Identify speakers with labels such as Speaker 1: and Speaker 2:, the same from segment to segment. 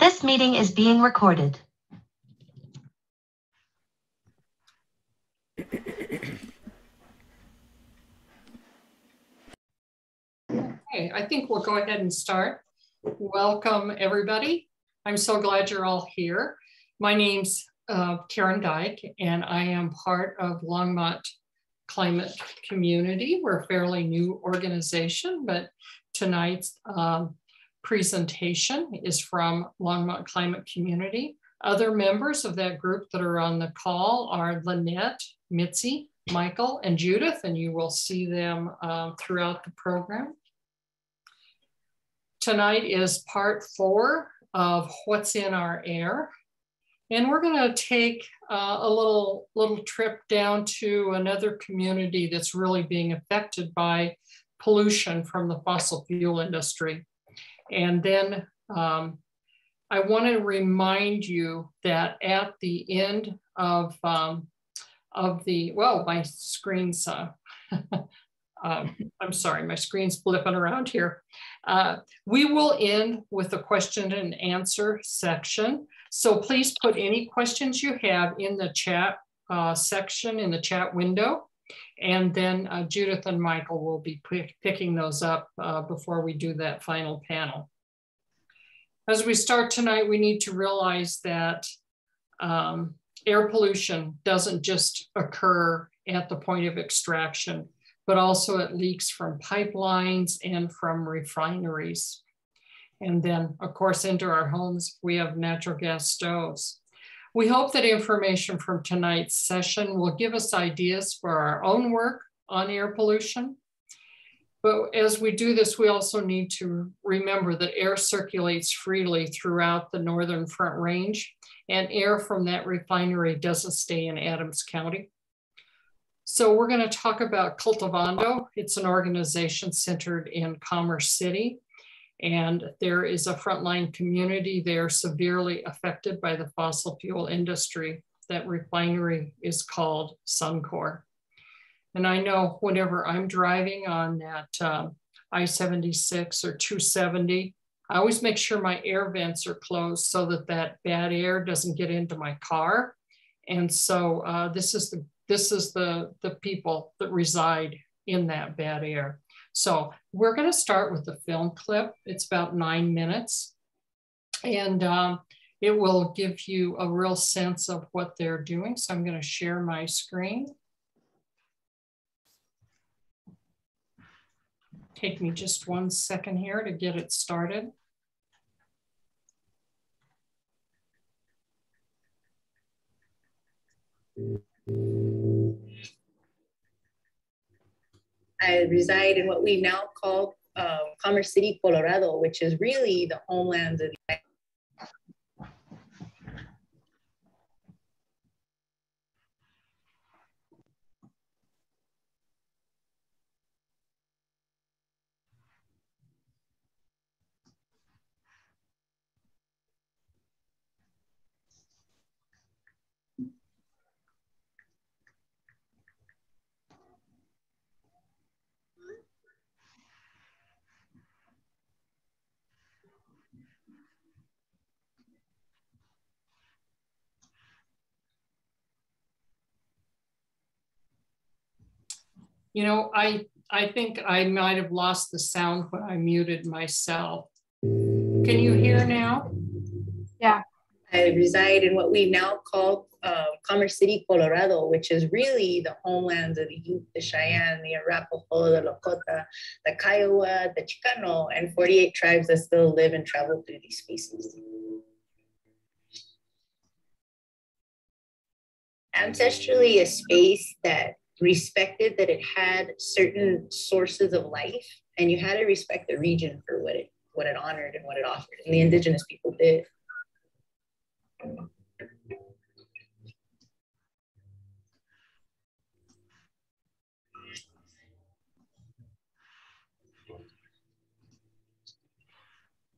Speaker 1: This meeting is being recorded.
Speaker 2: Okay, I think we'll go ahead and start. Welcome, everybody. I'm so glad you're all here. My name's uh, Karen Dyke, and I am part of Longmont Climate Community. We're a fairly new organization, but tonight's um, presentation is from Longmont Climate Community. Other members of that group that are on the call are Lynette, Mitzi, Michael, and Judith, and you will see them uh, throughout the program. Tonight is part four of What's in Our Air. And we're going to take uh, a little, little trip down to another community that's really being affected by pollution from the fossil fuel industry. And then um, I want to remind you that at the end of, um, of the, well, my screen's, uh, um, I'm sorry, my screen's flipping around here. Uh, we will end with a question and answer section. So please put any questions you have in the chat uh, section in the chat window. And then uh, Judith and Michael will be picking those up uh, before we do that final panel. As we start tonight, we need to realize that um, air pollution doesn't just occur at the point of extraction, but also it leaks from pipelines and from refineries. And then, of course, into our homes, we have natural gas stoves. We hope that information from tonight's session will give us ideas for our own work on air pollution. But as we do this, we also need to remember that air circulates freely throughout the Northern Front Range, and air from that refinery doesn't stay in Adams County. So we're going to talk about Cultivando. It's an organization centered in Commerce City. And there is a frontline community there severely affected by the fossil fuel industry. That refinery is called Suncor. And I know whenever I'm driving on that um, I 76 or 270, I always make sure my air vents are closed so that that bad air doesn't get into my car. And so uh, this is the this is the the people that reside in that bad air. So we're going to start with the film clip. It's about nine minutes. And um, it will give you a real sense of what they're doing. So I'm going to share my screen. Take me just one second here to get it started.
Speaker 3: I reside in what we now call um, Commerce City, Colorado, which is really the homeland of the
Speaker 2: You know, I I think I might have lost the sound when I muted myself. Can you hear now?
Speaker 3: Yeah. I reside in what we now call uh, Commerce City, Colorado, which is really the homelands of the Ute, the Cheyenne, the Arapaho, the Lakota, the Kiowa, the Chicano, and 48 tribes that still live and travel through these spaces. Ancestrally, a space that respected that it had certain sources of life and you had to respect the region for what it what it honored and what it offered and the indigenous people did.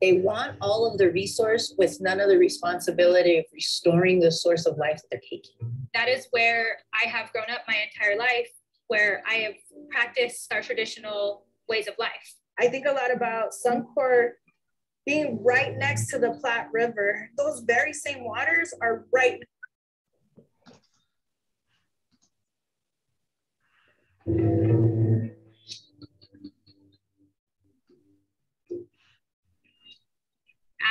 Speaker 3: They want all of the resource with none of the responsibility of restoring the source of life that they're taking
Speaker 4: that is where I have grown up my entire life, where I have practiced our traditional ways of life.
Speaker 5: I think a lot about Suncor
Speaker 3: being right next to the Platte River. Those very same waters are right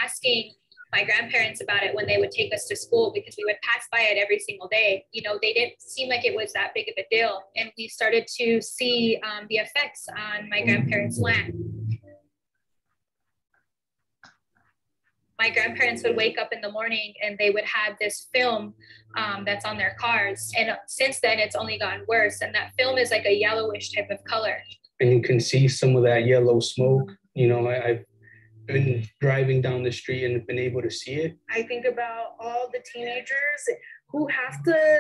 Speaker 4: asking my grandparents about it when they would take us to school because we would pass by it every single day. You know, they didn't seem like it was that big of a deal. And we started to see um, the effects on my grandparents' land. My grandparents would wake up in the morning and they would have this film um, that's on their cars. And since then, it's only gotten worse. And that film is like a yellowish type of color.
Speaker 5: And you can see some of that yellow smoke. You know, I, I've been driving down the street and been able to see it.
Speaker 3: I think about all the teenagers who have to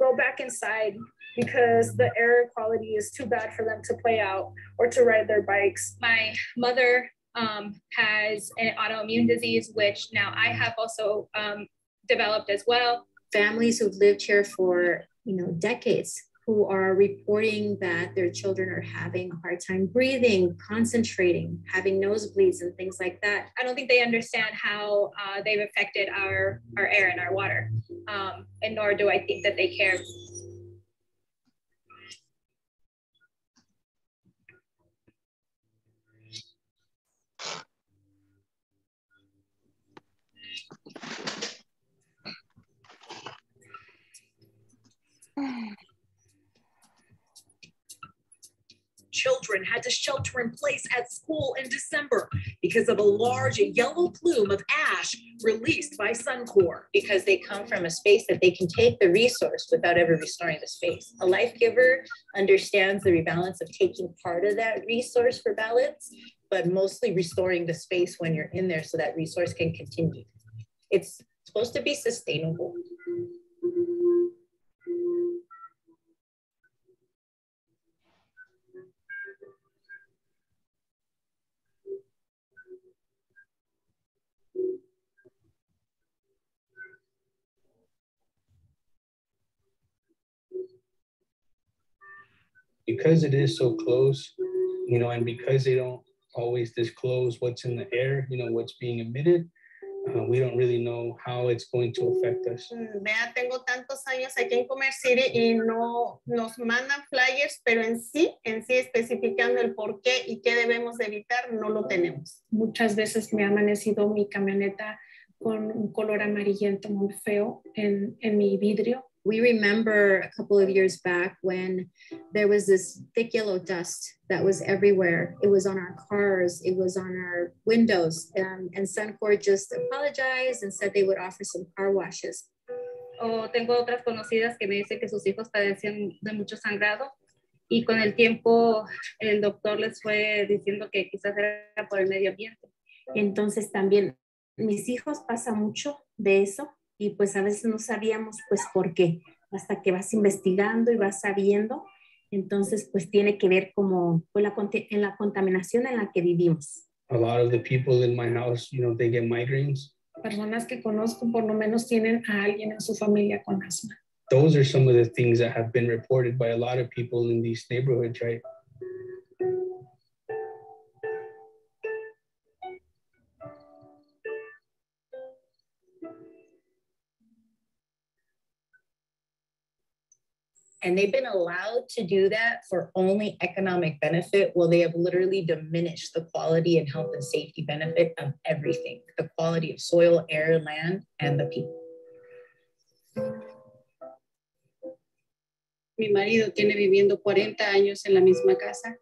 Speaker 3: go back inside because the air quality is too bad for them to play out or to ride their bikes.
Speaker 4: My mother um, has an autoimmune disease, which now I have also um, developed as well.
Speaker 6: Families who've lived here for you know decades who are reporting that their children are having a hard time breathing, concentrating, having nosebleeds, and things like that.
Speaker 4: I don't think they understand how uh, they've affected our, our air and our water, um, and nor do I think that they care.
Speaker 7: Children had to shelter in place at school in December because of a large yellow plume of ash released by Suncor.
Speaker 3: Because they come from a space that they can take the resource without ever restoring the space. A life giver understands the rebalance of taking part of that resource for balance, but mostly restoring the space when you're in there so that resource can continue. It's supposed to be sustainable.
Speaker 5: Because it is so close, you know, and because they don't always disclose what's in the air, you know, what's being emitted, uh, we don't really know how it's going to affect us.
Speaker 8: Vea, tengo tantos años aquí en Commerce City y no nos mandan flyers, pero en sí, en sí especificando el por qué y qué debemos evitar, no lo tenemos.
Speaker 9: Muchas veces me ha amanecido mi camioneta con un color amarillento muy feo en, en mi vidrio
Speaker 6: we remember a couple of years back when there was this thick yellow dust that was everywhere. It was on our cars, it was on our windows, um, and Suncor just apologized and said they would offer some car washes.
Speaker 10: O tengo otras conocidas que me dicen que sus hijos padecían de mucho sangrado y con el tiempo el doctor les fue diciendo que quizás era por el medio ambiente.
Speaker 9: Entonces también mis hijos pasa mucho de eso y pues a veces no sabíamos pues por qué, hasta que vas investigando y vas sabiendo, entonces pues tiene que ver como con la, en la contaminación en la que vivimos.
Speaker 5: A lot of the people in my house, you know, they get migraines.
Speaker 9: Personas que conozco por lo menos tienen a alguien en su familia con asma.
Speaker 5: Those are some of the things that have been reported by a lot of people in these neighborhoods, right?
Speaker 3: And they've been allowed to do that for only economic benefit. Well they have literally diminished the quality and health and safety benefit of everything the quality of soil air land and the people.
Speaker 11: Mi marido tiene viviendo 40 años en la misma casa.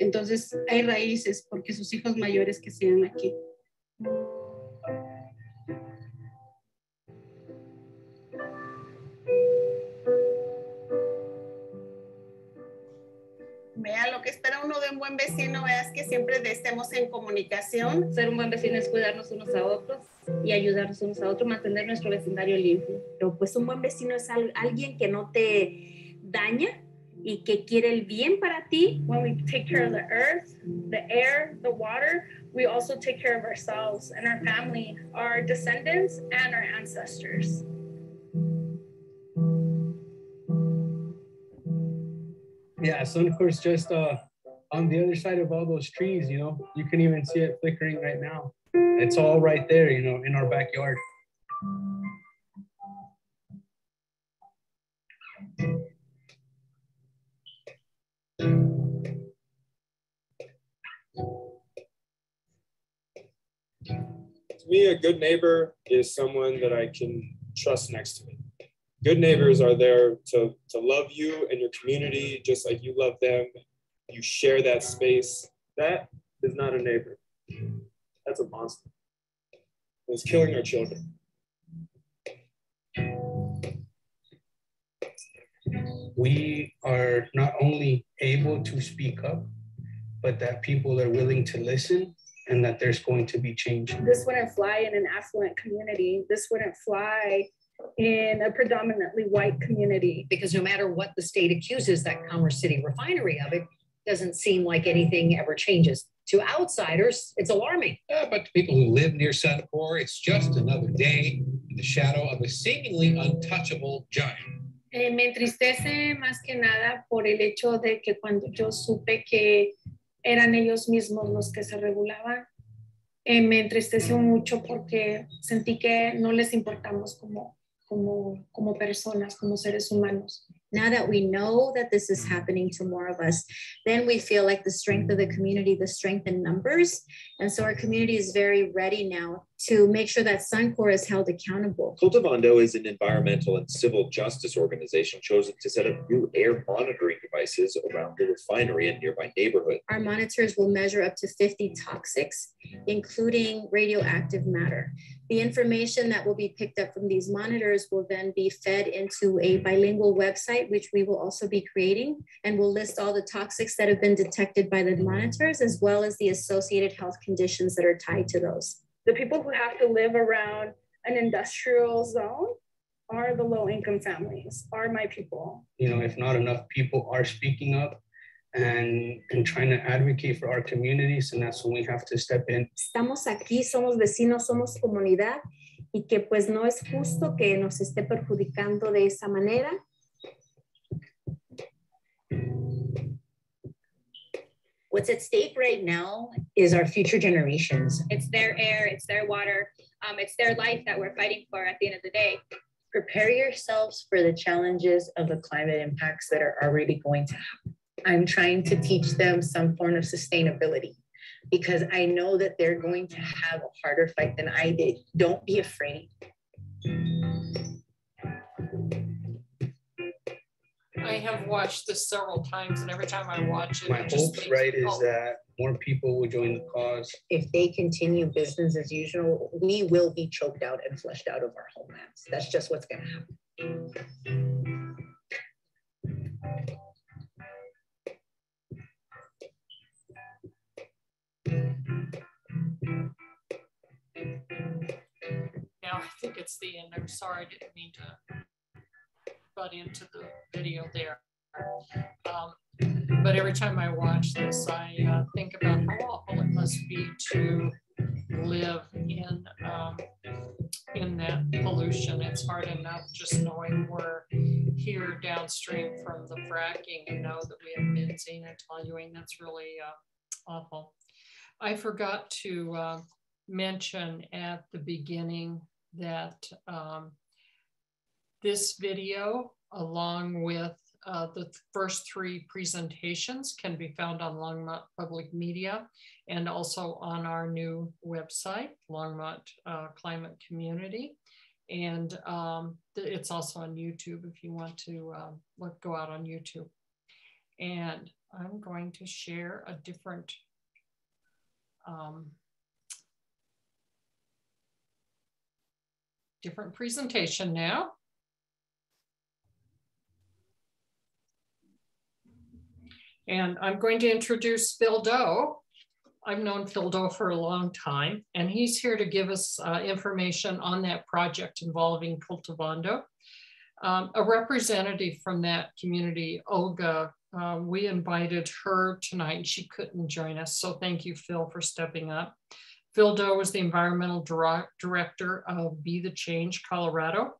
Speaker 11: Entonces hay raíces porque sus hijos mayores que siguen aquí
Speaker 8: Vea, lo que espera uno de un buen vecino es que siempre estemos en comunicación.
Speaker 10: Ser un buen vecino es cuidarnos unos a otros y ayudarnos unos a otros, mantener nuestro vecindario limpio.
Speaker 9: Pero pues un buen vecino es alguien que no te daña y que quiere el bien para ti.
Speaker 12: When we take care of the earth, the air, the water, we also take care of ourselves and our family, our descendants and our ancestors.
Speaker 5: Yeah, Suncor's just uh, on the other side of all those trees, you know, you can even see it flickering right now. It's all right there, you know, in our backyard.
Speaker 13: To me, a good neighbor is someone that I can trust next to me. Good neighbors are there to, to love you and your community just like you love them. You share that space. That is not a neighbor. That's a monster. It's killing our children.
Speaker 5: We are not only able to speak up, but that people are willing to listen and that there's going to be change.
Speaker 12: This wouldn't fly in an affluent community. This wouldn't fly in a predominantly white community.
Speaker 14: Because no matter what the state accuses that Commerce City refinery of, it doesn't seem like anything ever changes. To outsiders, it's alarming.
Speaker 15: Yeah, but to people who live near Suncor, it's just another day in the shadow of a seemingly untouchable giant.
Speaker 8: Eh, me entristece más que nada por el hecho de que cuando yo supe que eran ellos mismos los que se regulaban, eh, me entristeció mucho porque sentí que no les importamos como, como, como personas, como seres humanos.
Speaker 6: Now that we know that this is mm-hmm. happening to more of us, then we feel like the strength of the community, the strength in numbers. And so our community is very ready now to make sure that Suncor is held accountable.
Speaker 16: Cultivando is an environmental and civil justice organization chosen to set up new air monitoring devices around the refinery and nearby neighborhoods.
Speaker 6: Our monitors will measure up to 50 toxics, including radioactive matter. The information that will be picked up from these monitors will then be fed into a bilingual website, which we will also be creating, and will list all the toxics that have been detected by the monitors, as well as the associated health conditions that are tied to those.
Speaker 12: The people who have to live around an industrial zone are the low income families, are my people.
Speaker 5: You know, if not enough people are speaking up and, and trying to advocate for our communities, and that's when we have to step in.
Speaker 9: Estamos aquí, somos vecinos, somos comunidad y que pues no es justo que nos esté perjudicando de esa manera.
Speaker 14: What's at stake right now is our future generations.
Speaker 4: It's their air, it's their water, um, it's their life that we're fighting for at the end of the day.
Speaker 3: Prepare yourselves for the challenges of the climate impacts that are already going to happen. I'm trying to teach them some form of sustainability because I know that they're going to have a harder fight than I did. Don't be afraid.
Speaker 2: I have watched this several times, and every time I watch it,
Speaker 5: My
Speaker 2: it just makes
Speaker 5: right, is
Speaker 2: oh,
Speaker 5: that more people will join the cause.
Speaker 3: If they continue business as usual, we will be choked out and flushed out of our homelands. That's just what's going to happen.
Speaker 2: Now, I think it's the end. I'm sorry, I didn't mean to butt into the video there. Um, But every time I watch this, I uh, think about how awful it must be to live in, um, in that pollution. It's hard enough just knowing we're here downstream from the fracking and know that we have benzene and toluene. That's really uh, awful. I forgot to uh, mention at the beginning that um, this video, along with uh, the first three presentations, can be found on Longmont Public Media and also on our new website, Longmont uh, Climate Community. And um, it's also on YouTube if you want to um, look, go out on YouTube. And I'm going to share a different um, different presentation now. And I'm going to introduce Phil Doe. I've known Phil Doe for a long time, and he's here to give us uh, information on that project involving Cultivando. Um, a representative from that community, Olga, um, we invited her tonight. She couldn't join us, so thank you, Phil, for stepping up. Phil Doe is the environmental Dir- director of Be the Change Colorado.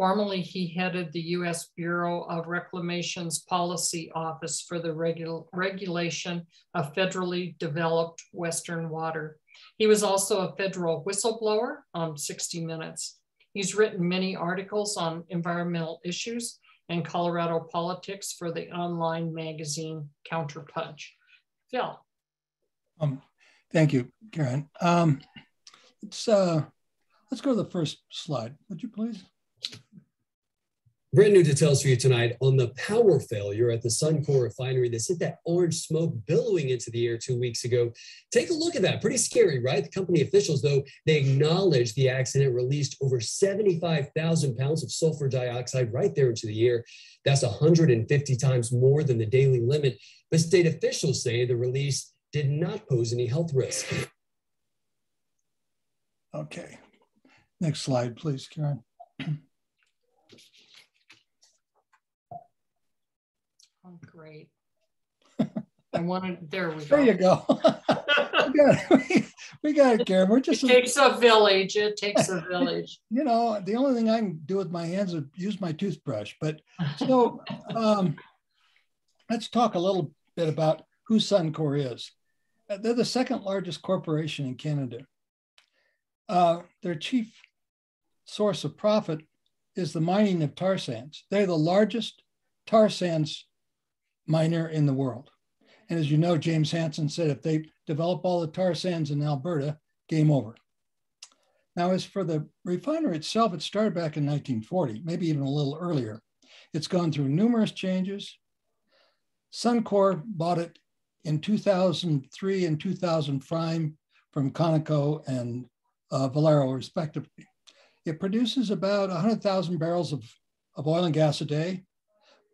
Speaker 2: Formerly, he headed the U.S. Bureau of Reclamation's Policy Office for the regul- regulation of federally developed Western water. He was also a federal whistleblower on 60 Minutes. He's written many articles on environmental issues and Colorado politics for the online magazine Counterpunch. Phil.
Speaker 17: Um, thank you, Karen. Um, uh, let's go to the first slide, would you please?
Speaker 18: Brand new details for you tonight on the power failure at the Suncor refinery that sent that orange smoke billowing into the air two weeks ago. Take a look at that. Pretty scary, right? The company officials, though, they acknowledged the accident released over 75,000 pounds of sulfur dioxide right there into the air. That's 150 times more than the daily limit. But state officials say the release did not pose any health risk.
Speaker 17: Okay. Next slide, please, Karen.
Speaker 2: Oh, great. I wanted, there we go.
Speaker 17: There you go. we, got, we, we got it, Karen. We're just.
Speaker 2: It takes a village. It takes a village.
Speaker 17: you know, the only thing I can do with my hands is use my toothbrush. But so um, let's talk a little bit about who Suncor is. Uh, they're the second largest corporation in Canada. Uh, their chief source of profit is the mining of tar sands. They're the largest tar sands miner in the world. And as you know, James Hansen said if they develop all the tar sands in Alberta, game over. Now, as for the refinery itself, it started back in 1940, maybe even a little earlier. It's gone through numerous changes. Suncor bought it in 2003 and 2005 from Conoco and uh, Valero, respectively. It produces about 100,000 barrels of, of oil and gas a day.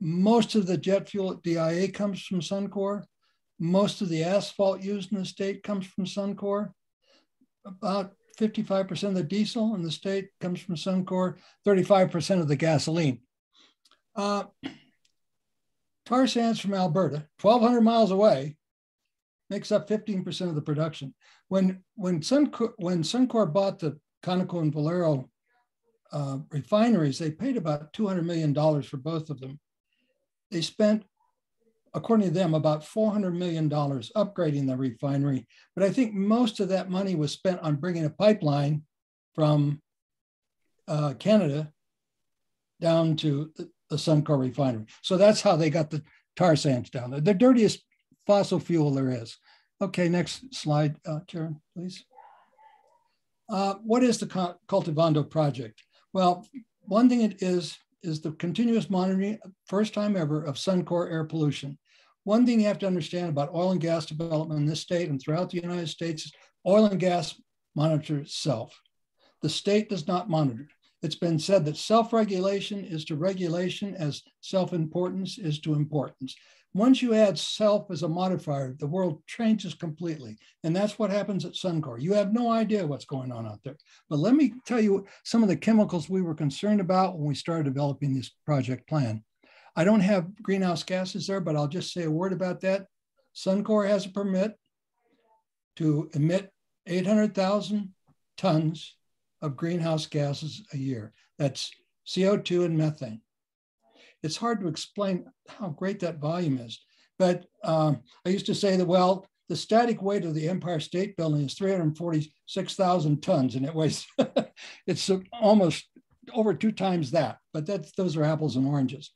Speaker 17: Most of the jet fuel at DIA comes from Suncor. Most of the asphalt used in the state comes from Suncor. About 55% of the diesel in the state comes from Suncor, 35% of the gasoline. Uh, tar sands from Alberta, 1,200 miles away, makes up 15% of the production. When, when, Suncor, when Suncor bought the Conoco and Valero uh, refineries, they paid about $200 million for both of them. They spent, according to them, about $400 million upgrading the refinery. But I think most of that money was spent on bringing a pipeline from uh, Canada down to the, the Suncor refinery. So that's how they got the tar sands down there. The dirtiest fossil fuel there is. Okay, next slide, uh, Karen, please. Uh, what is the Cultivando project? Well, one thing it is, is the continuous monitoring, first time ever, of Suncor air pollution. One thing you have to understand about oil and gas development in this state and throughout the United States is oil and gas monitors itself. The state does not monitor. It's been said that self-regulation is to regulation as self-importance is to importance. Once you add self as a modifier, the world changes completely. And that's what happens at Suncor. You have no idea what's going on out there. But let me tell you some of the chemicals we were concerned about when we started developing this project plan. I don't have greenhouse gases there, but I'll just say a word about that. Suncor has a permit to emit 800,000 tons of greenhouse gases a year. That's CO2 and methane it's hard to explain how great that volume is. But um, I used to say that, well, the static weight of the Empire State Building is 346,000 tons, and it weighs, it's almost over two times that, but that's, those are apples and oranges.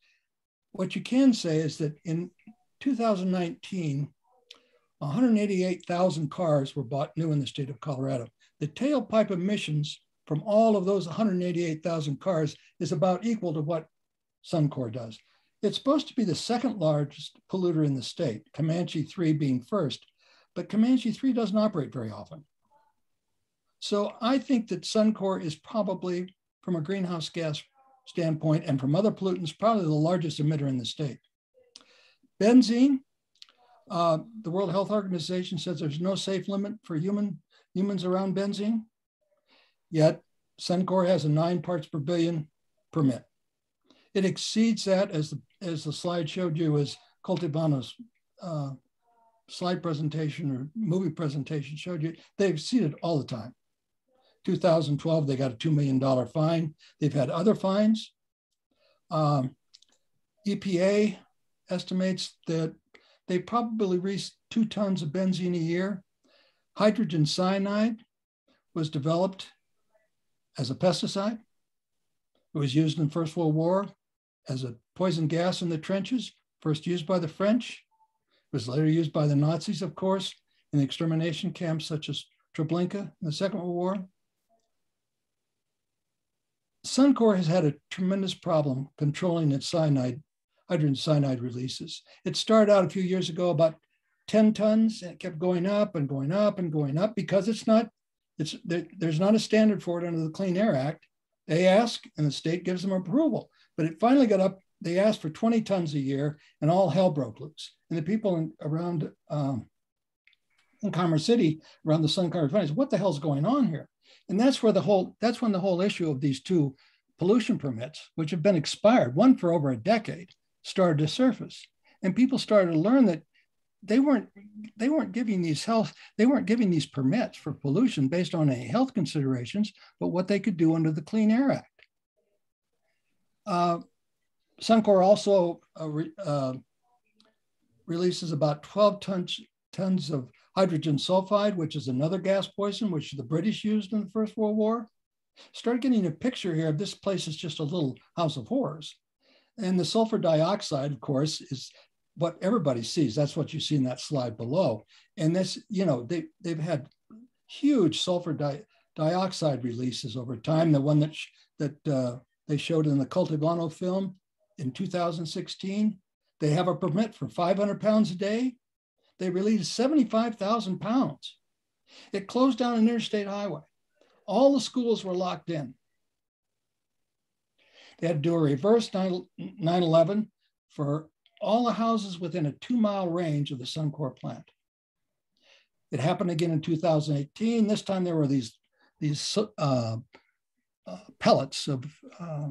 Speaker 17: What you can say is that in 2019, 188,000 cars were bought new in the state of Colorado. The tailpipe emissions from all of those 188,000 cars is about equal to what Suncor does. It's supposed to be the second largest polluter in the state, Comanche 3 being first, but Comanche 3 doesn't operate very often. So I think that Suncor is probably, from a greenhouse gas standpoint and from other pollutants, probably the largest emitter in the state. Benzene, uh, the World Health Organization says there's no safe limit for human humans around benzene, yet Suncor has a nine parts per billion permit. It exceeds that, as the, as the slide showed you, as Cultivando's uh, slide presentation or movie presentation showed you, they exceed it all the time. 2012, they got a $2 million fine. They've had other fines. Um, EPA estimates that they probably reach two tons of benzene a year. Hydrogen cyanide was developed as a pesticide. It was used in the First World War as a poison gas in the trenches, first used by the French. It was later used by the Nazis, of course, in the extermination camps such as Treblinka in the Second World War. Suncor has had a tremendous problem controlling its cyanide, hydrogen cyanide releases. It started out a few years ago about 10 tons and it kept going up and going up and going up because it's not, it's there, there's not a standard for it under the Clean Air Act. They ask and the state gives them approval. But it finally got up, they asked for 20 tons a year and all hell broke loose. And the people in, around um, in Commerce City, around the Suncor refinery, said, what the hell's going on here? And that's where the whole, that's when the whole issue of these two pollution permits, which have been expired, one for over a decade, started to surface. And people started to learn that they weren't they weren't giving these health they weren't giving these permits for pollution based on any health considerations but what they could do under the clean air act uh, suncor also uh, re, uh, releases about 12 tons tons of hydrogen sulfide which is another gas poison which the british used in the first world war start getting a picture here of this place is just a little house of horrors and the sulfur dioxide of course is what everybody sees. That's what you see in that slide below. And this, you know, they, they've had huge sulfur di dioxide releases over time. The one that, that uh, they showed in the Cultivando film in 2016, they have a permit for 500 pounds a day. They released 75,000 pounds. It closed down an interstate highway. All the schools were locked in. They had to do a reverse 9 11 for all the houses within a two mile range of the Suncor plant. It happened again in 2018. This time there were these, these uh, pellets of uh,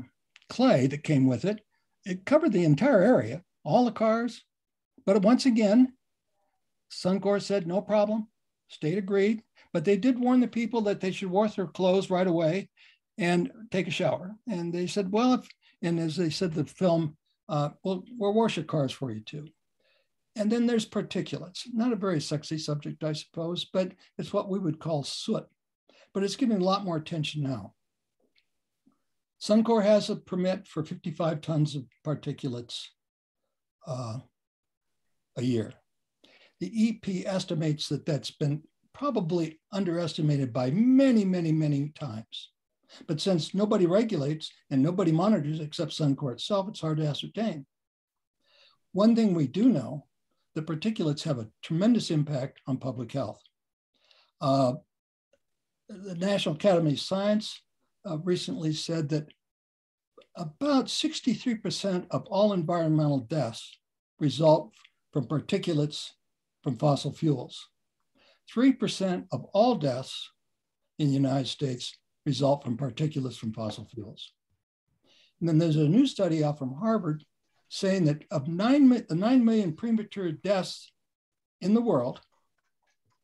Speaker 17: clay that came with it. It covered the entire area, all the cars. But once again, Suncor said no problem. State agreed. But they did warn the people that they should wash their clothes right away and take a shower. And they said, well, if, and as they said, the film uh, we'll, we'll wash your cars for you too. And then there's particulates, not a very sexy subject, I suppose, but it's what we would call soot. But it's getting a lot more attention now. Suncor has a permit for 55 tons of particulates uh, a year. The EP estimates that that's been probably underestimated by many, many, many times. But since nobody regulates and nobody monitors except Suncor itself, it's hard to ascertain. One thing we do know, the particulates have a tremendous impact on public health. Uh, the National Academy of Science uh, recently said that about 63% of all environmental deaths result from particulates from fossil fuels. 3% of all deaths in the United States result from particulates from fossil fuels. And then there's a new study out from Harvard saying that of nine, the 9 million premature deaths in the world,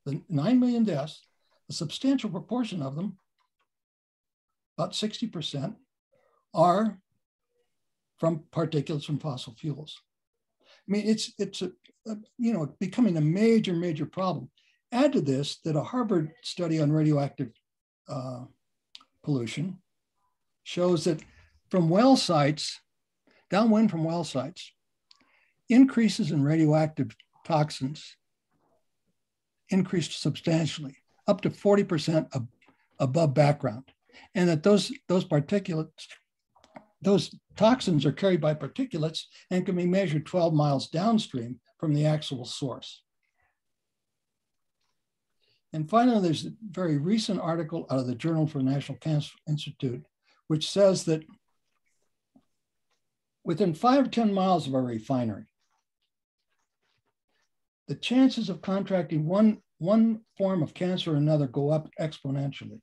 Speaker 17: the 9 million deaths, a substantial proportion of them, about 60%, are from particulates from fossil fuels. I mean, it's, it's a, a, you know, becoming a major, major problem. Add to this that a Harvard study on radioactive uh, pollution shows that from well sites, downwind from well sites, increases in radioactive toxins increased substantially, up to 40% ab above background. And that those, those particulates, those toxins are carried by particulates and can be measured 12 miles downstream from the actual source. And finally, there's a very recent article out of the Journal for the National Cancer Institute, which says that within five or 10 miles of a refinery, the chances of contracting one, one form of cancer or another go up exponentially.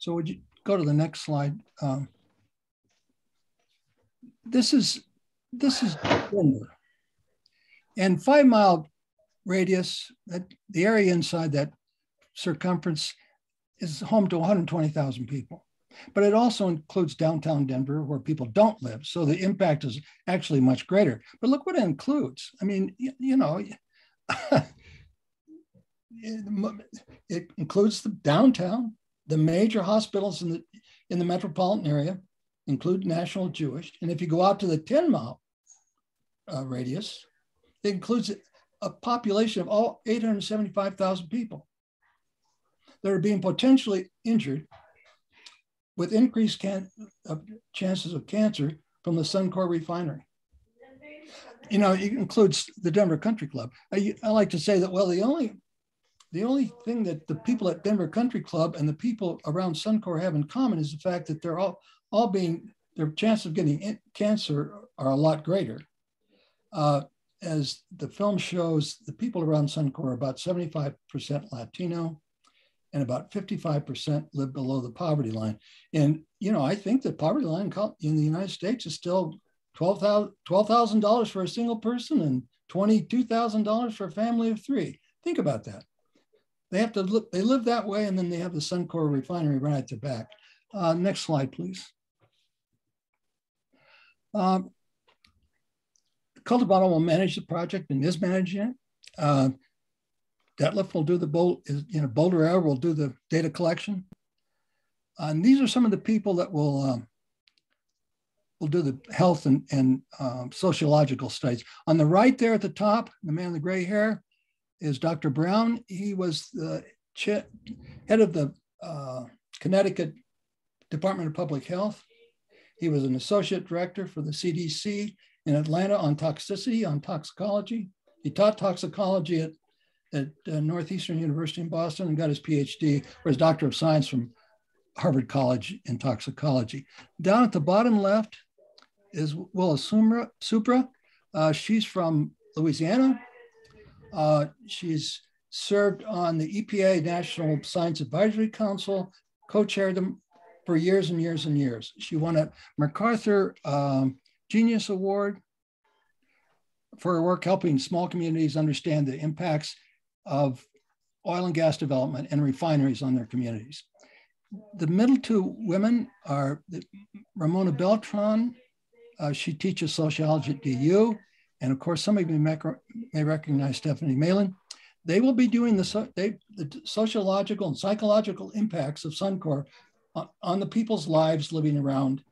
Speaker 17: So would you go to the next slide? Um, this is, this is Denver. And five mile radius, that the area inside that circumference is home to 120,000 people. But it also includes downtown Denver where people don't live. So the impact is actually much greater. But look what it includes. I mean, you, you know, it includes the downtown, the major hospitals in the in the metropolitan area, include National Jewish. And if you go out to the 10 mile uh, radius, it includes a population of all 875,000 people that are being potentially injured with increased uh, chances of cancer from the Suncor refinery. You know, it includes the Denver Country Club. I, I like to say that, well, the only the only thing that the people at Denver Country Club and the people around Suncor have in common is the fact that they're all all being their chance of getting cancer are a lot greater. Uh, as the film shows, the people around Suncor are about 75% Latino and about 55% live below the poverty line. And, you know, I think the poverty line in the United States is still $12,000 $12, for a single person and $22,000 for a family of three. Think about that. They have to look, they live that way and then they have the Suncor refinery right at their back. Uh, next slide, please. Um, will manage the project and is managing it. Uh, Detlev will do the bold, you know, Boulder Air will do the data collection. Uh, and these are some of the people that will um, will do the health and, and um, sociological studies. On the right there at the top, the man with the gray hair is Dr. Brown. He was the head of the uh, Connecticut Department of Public Health. He was an associate director for the CDC in Atlanta on toxicity, on toxicology. He taught toxicology at, at uh, Northeastern University in Boston and got his PhD or his Doctor of Science from Harvard College in toxicology. Down at the bottom left is Wilma Subra. Uh, she's from Louisiana. Uh, she's served on the EPA National Science Advisory Council, co-chaired them for years and years and years. She won a MacArthur um, Genius Award for her work helping small communities understand the impacts of oil and gas development and refineries on their communities. The middle two women are Ramona Beltran. Uh, she teaches sociology at DU. And of course, some of you may, may recognize Stephanie Malin. They will be doing the, they, the sociological and psychological impacts of Suncor on, on the people's lives living around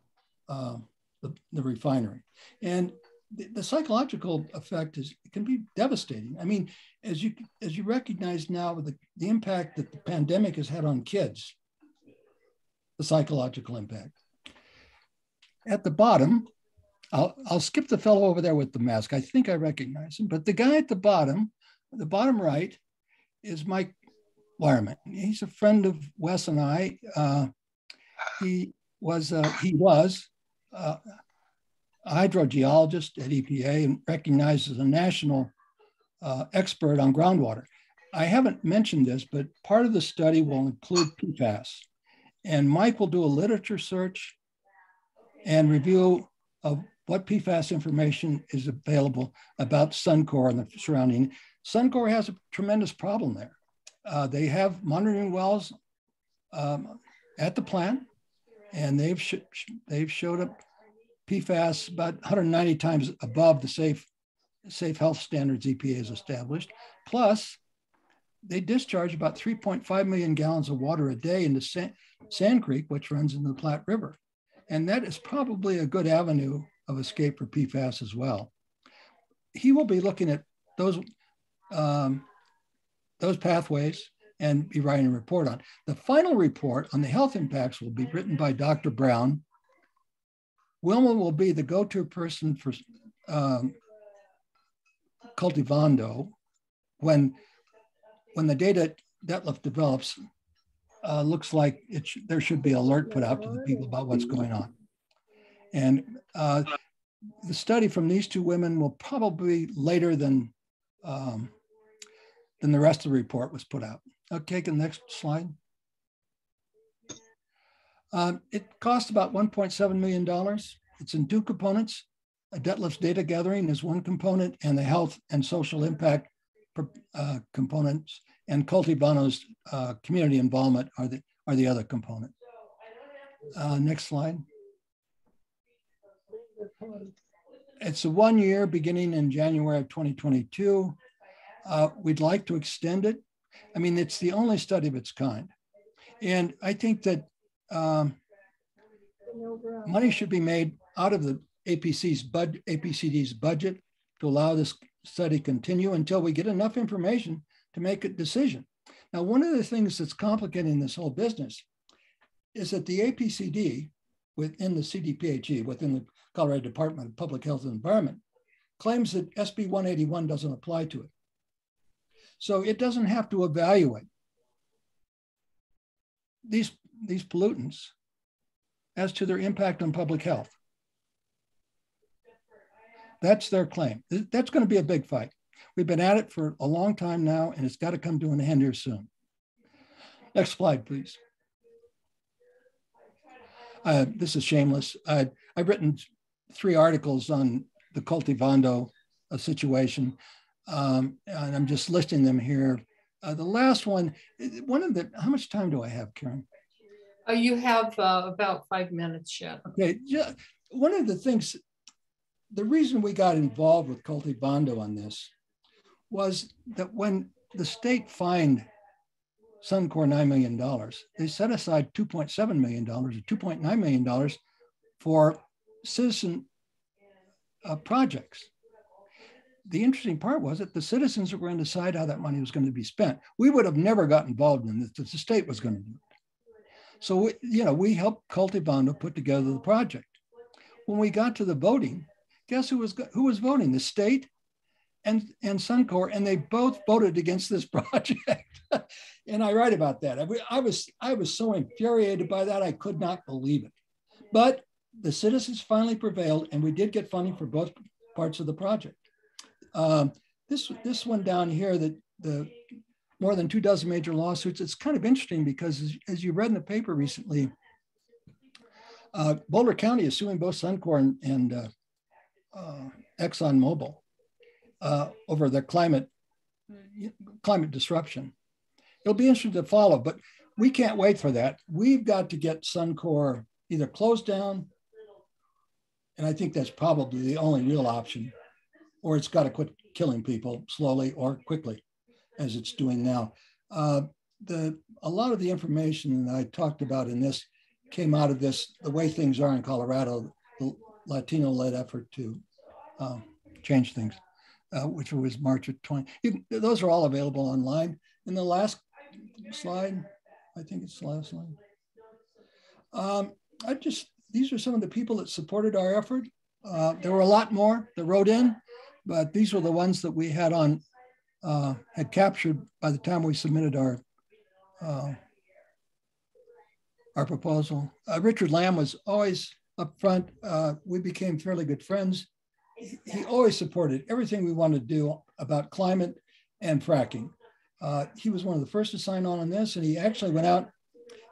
Speaker 17: uh, the, the refinery. And the, the, psychological effect is can be devastating. I mean, as you as you recognize now the, the impact that the pandemic has had on kids, the psychological impact. At the bottom, I'll, I'll skip the fellow over there with the mask. I think I recognize him, but the guy at the bottom, the bottom right, is Mike Wireman. He's a friend of Wes and I. Uh, he was uh, he was uh, a hydrogeologist at EPA and recognized as a national uh, expert on groundwater. I haven't mentioned this, but part of the study will include PFAS. And Mike will do a literature search and review of what PFAS information is available about Suncor and the surrounding. Suncor has a tremendous problem there. Uh, they have monitoring wells um, at the plant, and they've sh they've showed up PFAS about 190 times above the safe safe health standards EPA has established. Plus, they discharge about 3.5 million gallons of water a day into Sand, Sand Creek, which runs into the Platte River. And that is probably a good avenue of escape for PFAS as well. He will be looking at those, um, those pathways and be writing a report on. The final report on the health impacts will be written by Dr. Brown. Wilma will be the go-to person for um, cultivando when, when the data Detlev develops uh, looks like it sh there should be alert put out to the people about what's going on. And uh, the study from these two women will probably be later than, um, than the rest of the report was put out. Okay, the next slide. Um, it cost about $1.7 million. It's in two components. A Detlev's data gathering is one component and the health and social impact uh, components and Cultivando's uh, community involvement are the, are the other component. Uh, next slide. It's a one year beginning in January of 2022. Uh, we'd like to extend it. I mean, it's the only study of its kind. And I think that um, money should be made out of the APC's bud, APCD's budget to allow this study continue until we get enough information to make a decision. Now, one of the things that's complicating this whole business is that the APCD within the CDPHE, within the Colorado Department of Public Health and Environment, claims that SB 181 doesn't apply to it. So it doesn't have to evaluate these, these pollutants as to their impact on public health. That's their claim. That's going to be a big fight. We've been at it for a long time now, and it's got to come to an end here soon. Next slide, please. Uh, this is shameless. Uh, I've written three articles on the Cultivando uh, situation, um, and I'm just listing them here. Uh, the last one, one of the, how much time do I have, Karen?
Speaker 2: Uh, you have uh, about five minutes yet.
Speaker 17: Okay, yeah, one of the things, the reason we got involved with Cultivando on this was that when the state fined Suncor $9 million, they set aside $2.7 million or $2.9 million for citizen uh, projects. The interesting part was that the citizens were going to decide how that money was going to be spent. We would have never got involved in this if the state was going to do it. So, we, you know, we helped Cultivando put together the project. When we got to the voting, guess who was who was voting? The state and, and Suncor, and they both voted against this project. and I write about that. I, I, was, I was so infuriated by that, I could not believe it. But the citizens finally prevailed, and we did get funding for both parts of the project. Um, this, this one down here, that the more than two dozen major lawsuits, it's kind of interesting because as, as you read in the paper recently, uh, Boulder County is suing both Suncor and, and uh, uh, ExxonMobil uh, over the climate climate disruption. It'll be interesting to follow, but we can't wait for that. We've got to get Suncor either closed down, and I think that's probably the only real option, or it's got to quit killing people slowly or quickly, as it's doing now. Uh, the a lot of the information that I talked about in this came out of this the way things are in Colorado, the Latino-led effort to um, change things uh, which was March of 20. You, those are all available online. In the last slide, I think it's the last slide. Um, I just, these are some of the people that supported our effort. Uh, there were a lot more that wrote in, but these were the ones that we had on, uh, had captured by the time we submitted our, uh, our proposal. Uh, Richard Lamm was always up front. Uh, we became fairly good friends he always supported everything we wanted to do about climate and fracking. Uh, he was one of the first to sign on on this, and he actually went out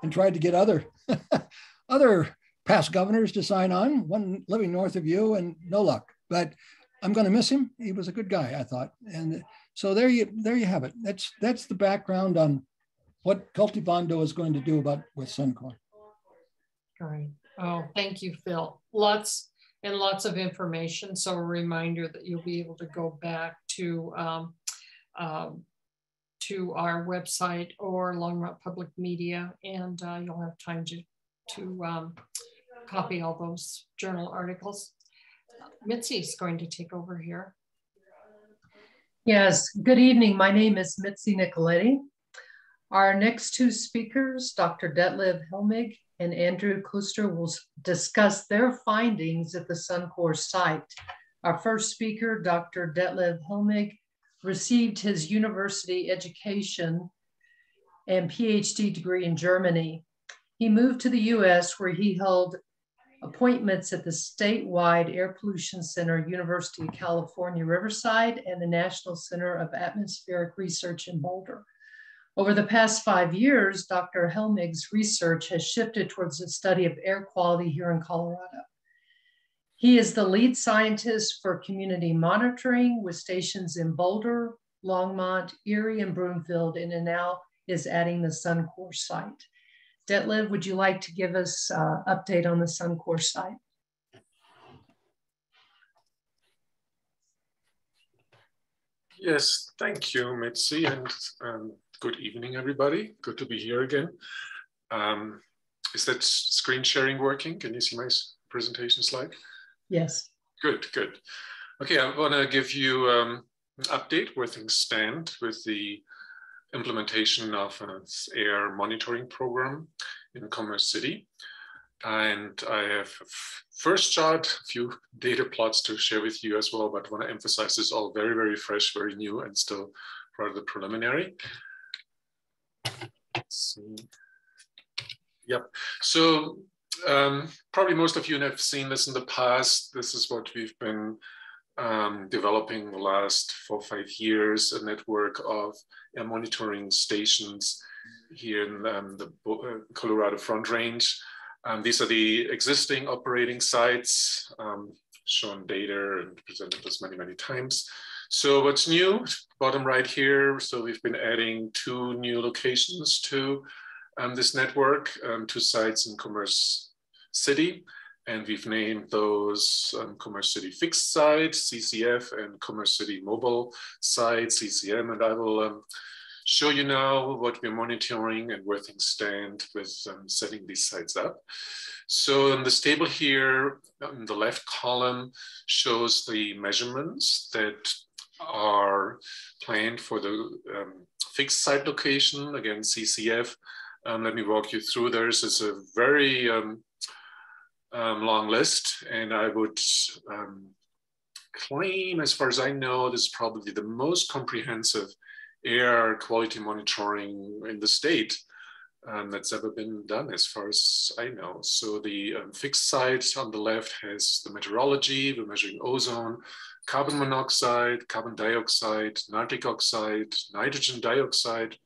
Speaker 17: and tried to get other other past governors to sign on. One living north of you, and no luck. But I'm going to miss him. He was a good guy, I thought. And so there you there you have it. That's that's the background on what Cultivando is going to do about with Suncor.
Speaker 2: Great. Oh, thank you, Phil. Lots and lots of information. So a reminder that you'll be able to go back to um, um, to our website or Longmont Public Media, and uh, you'll have time to to um, copy all those journal articles. Mitzi is going to take over here.
Speaker 19: Yes, good evening. My name is Mitzi Nicoletti. Our next two speakers, Dr. Detlev Helmig and Andrew Klooster will discuss their findings at the Suncor site. Our first speaker, Dr. Detlev Helmig, received his university education and PhD degree in Germany. He moved to the US where he held appointments at the statewide Air Pollution Center, University of California, Riverside, and the National Center of Atmospheric Research in Boulder. Over the past five years, Dr. Helmig's research has shifted towards the study of air quality here in Colorado. He is the lead scientist for community monitoring with stations in Boulder, Longmont, Erie, and Broomfield, and now is adding the Suncor site. Detlev, would you like to give us an uh, update on the Suncor site?
Speaker 20: Yes, thank you, Mitzi, and um, good evening, everybody. Good to be here again. Um, is that screen sharing working? Can you see my presentation slide?
Speaker 19: Yes.
Speaker 20: Good, good. Okay, I want to give you um, an update where things stand with the implementation of an air monitoring program in Commerce City. And I have first shot, a few data plots to share with you as well, but want to emphasize this all very, very fresh, very new, and still rather preliminary. Yep. So um, probably most of you have seen this in the past. This is what we've been um, developing the last four five years, a network of monitoring stations here in um, the uh, Colorado Front Range. Um, these are the existing operating sites, um, shown data and presented this many, many times. So what's new, bottom right here, so we've been adding two new locations to um, this network, um, two sites in Commerce City, and we've named those um, Commerce City Fixed Site, CCF, and Commerce City Mobile Site, CCM, and I will um, show you now what we're monitoring and where things stand with um, setting these sites up. So in this table here, in the left column shows the measurements that are planned for the um, fixed site location, again, CCF. Um, let me walk you through this. It's a very um, long list, and I would um, claim, as far as I know, this is probably the most comprehensive air quality monitoring in the state um, that's ever been done, as far as I know. So the um, fixed site on the left has the meteorology, we're measuring ozone, carbon monoxide, carbon dioxide, nitric oxide, nitrogen dioxide,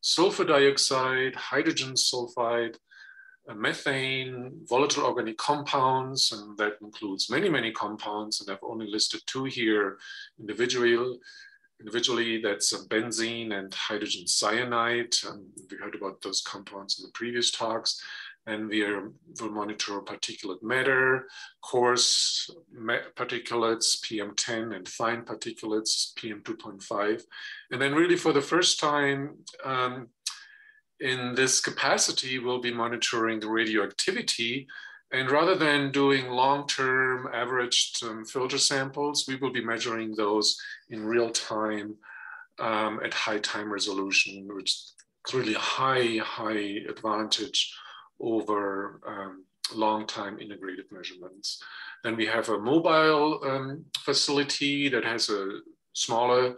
Speaker 20: sulfur dioxide, hydrogen sulfide, methane, volatile organic compounds, and that includes many, many compounds, and I've only listed two here individually. Individually, that's benzene and hydrogen cyanide. We heard about those compounds in the previous talks and we will monitor particulate matter, coarse particulates, PM10, and fine particulates, PM2.5. And then really for the first time um, in this capacity, we'll be monitoring the radioactivity. And rather than doing long-term averaged um, filter samples, we will be measuring those in real time um, at high time resolution, which is clearly a high, high advantage over um, long time integrated measurements. Then we have a mobile um, facility that has a smaller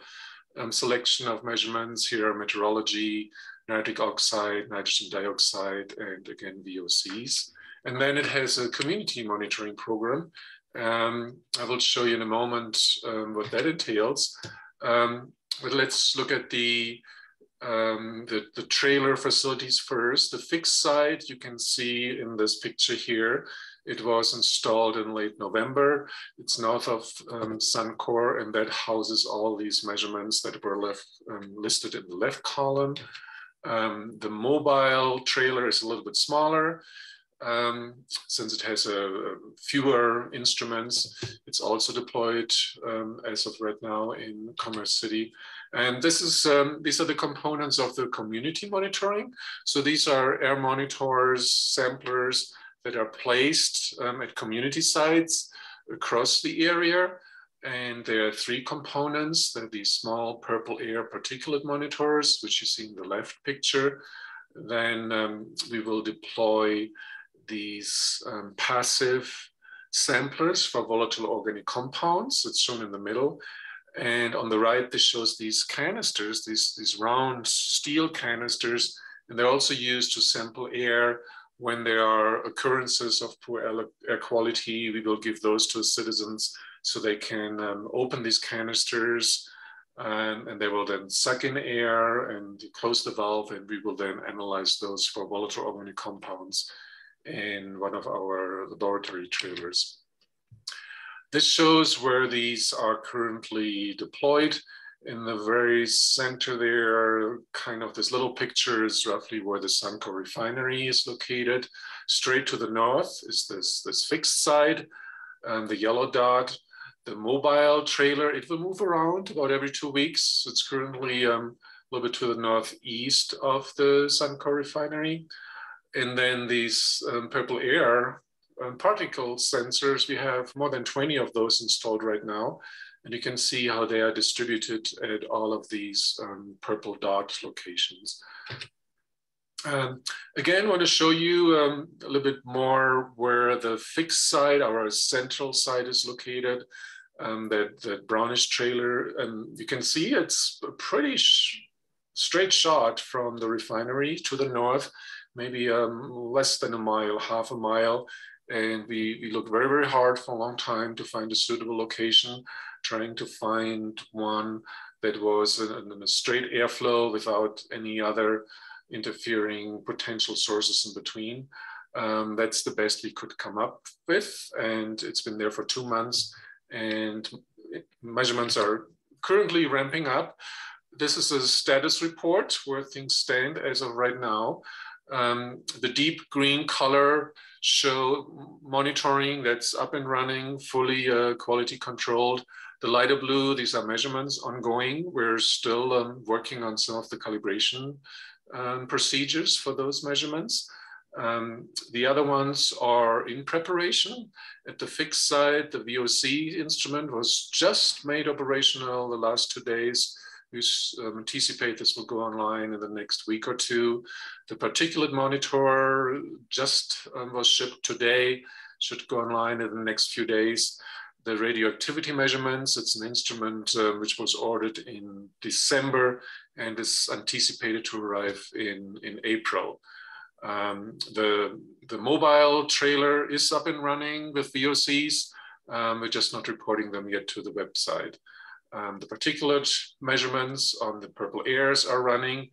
Speaker 20: um, selection of measurements here, meteorology, nitric oxide, nitrogen dioxide, and again, VOCs. And then it has a community monitoring program. Um, I will show you in a moment um, what that entails. Um, but let's look at the um, the, the trailer facilities first. The fixed site you can see in this picture here. It was installed in late November. It's north of um, Suncor and that houses all these measurements that were left um, listed in the left column. Um, the mobile trailer is a little bit smaller. Um, since it has a, a, fewer instruments, it's also deployed um, as of right now in Commerce City. And this is um, these are the components of the community monitoring. So these are air monitors, samplers that are placed um, at community sites across the area. And there are three components. There are these small purple air particulate monitors, which you see in the left picture. Then um, we will deploy these um, passive samplers for volatile organic compounds. It's shown in the middle. And on the right, this shows these canisters, these, these round steel canisters, and they're also used to sample air when there are occurrences of poor air quality. We will give those to citizens so they can um, open these canisters and, and, they will then suck in air and close the valve, and we will then analyze those for volatile organic compounds in one of our laboratory trailers. This shows where these are currently deployed. In the very center there, kind of this little picture is roughly where the Suncor refinery is located. Straight to the north is this, this fixed side, and the yellow dot, the mobile trailer, it will move around about every two weeks. It's currently um, a little bit to the northeast of the Suncor refinery. And then these um, purple air um, particle sensors, we have more than 20 of those installed right now. And you can see how they are distributed at all of these um, purple dot locations. Um, again, I want to show you um, a little bit more where the fixed side, our central side is located, um, that, that brownish trailer. And you can see it's a pretty straight shot from the refinery to the north, maybe um, less than a mile, half a mile. And we, we looked very, very hard for a long time to find a suitable location, trying to find one that was in, in a straight airflow without any other interfering potential sources in between. Um, that's the best we could come up with. And it's been there for two months and measurements are currently ramping up. This is a status report where things stand as of right now. Um, the deep green color show monitoring that's up and running, fully uh, quality controlled. The lighter blue, these are measurements ongoing. We're still um, working on some of the calibration um, procedures for those measurements. Um, the other ones are in preparation. At the fixed side, the VOC instrument was just made operational the last two days. We um, anticipate this will go online in the next week or two. The particulate monitor just um, was shipped today, should go online in the next few days. The radioactivity measurements, it's an instrument uh, which was ordered in December and is anticipated to arrive in, in April. Um, the, the mobile trailer is up and running with VOCs. Um, we're just not reporting them yet to the website. Um, the particulate measurements on the purple airs are running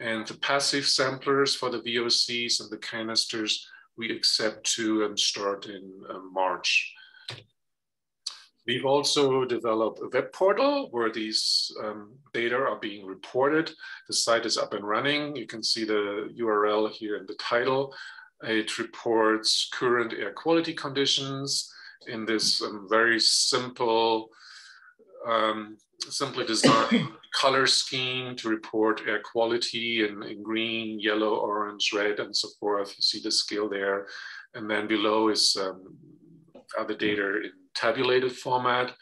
Speaker 20: and the passive samplers for the VOCs and the canisters we accept to um, start in um, March. We've also developed a web portal where these um, data are being reported. The site is up and running. You can see the URL here in the title. It reports current air quality conditions in this um, very simple, um, simply designed color scheme to report air quality in, in green, yellow, orange, red, and so forth. You see the scale there. And then below is um, other data in tabulated format.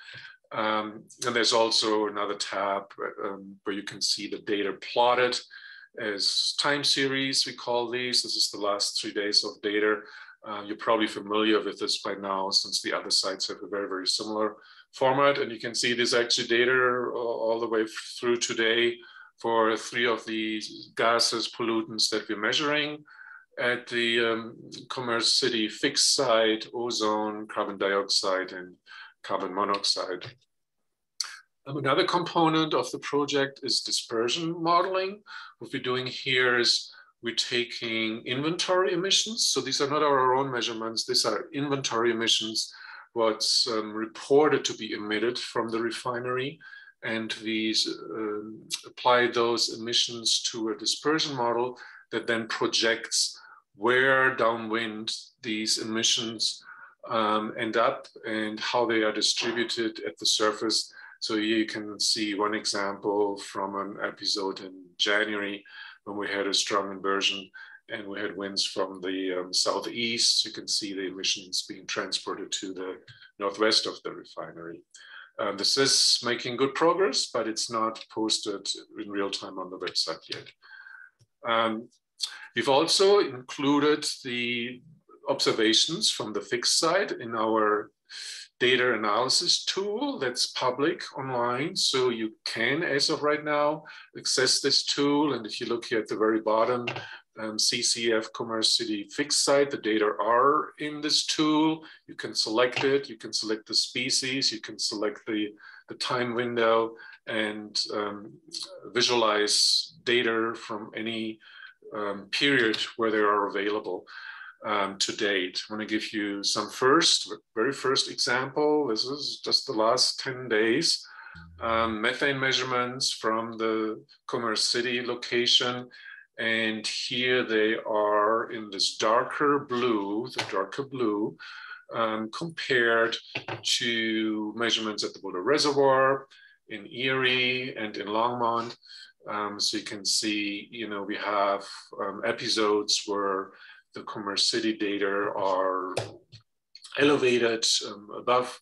Speaker 20: Um, and there's also another tab um, where you can see the data plotted as time series, we call these. This is the last three days of data. Uh, you're probably familiar with this by now since the other sites have a very, very similar format. And you can see this actually data all the way through today for three of the gases, pollutants that we're measuring at the um, Commerce City fixed site, ozone, carbon dioxide, and carbon monoxide. Um, another component of the project is dispersion modeling. What we're doing here is we're taking inventory emissions. So these are not our own measurements, these are inventory emissions, what's um, reported to be emitted from the refinery. And we uh, apply those emissions to a dispersion model that then projects where downwind these emissions um, end up and how they are distributed at the surface. So here you can see one example from an episode in January when we had a strong inversion and we had winds from the um, southeast. You can see the emissions being transported to the northwest of the refinery. Um, this is making good progress, but it's not posted in real time on the website yet. Um, We've also included the observations from the fixed side in our data analysis tool that's public online. So you can, as of right now, access this tool. And if you look here at the very bottom, um, CCF Commerce City fixed site, the data are in this tool. You can select it, you can select the species, you can select the, the time window and um, visualize data from any um, period where they are available um, to date. I want to give you some first, very first example. This is just the last 10 days. Um, methane measurements from the Commerce City location. And here they are in this darker blue, the darker blue, um, compared to measurements at the Boulder Reservoir, in Erie, and in Longmont. Um, so you can see, you know, we have um, episodes where the commerce city data are elevated um, above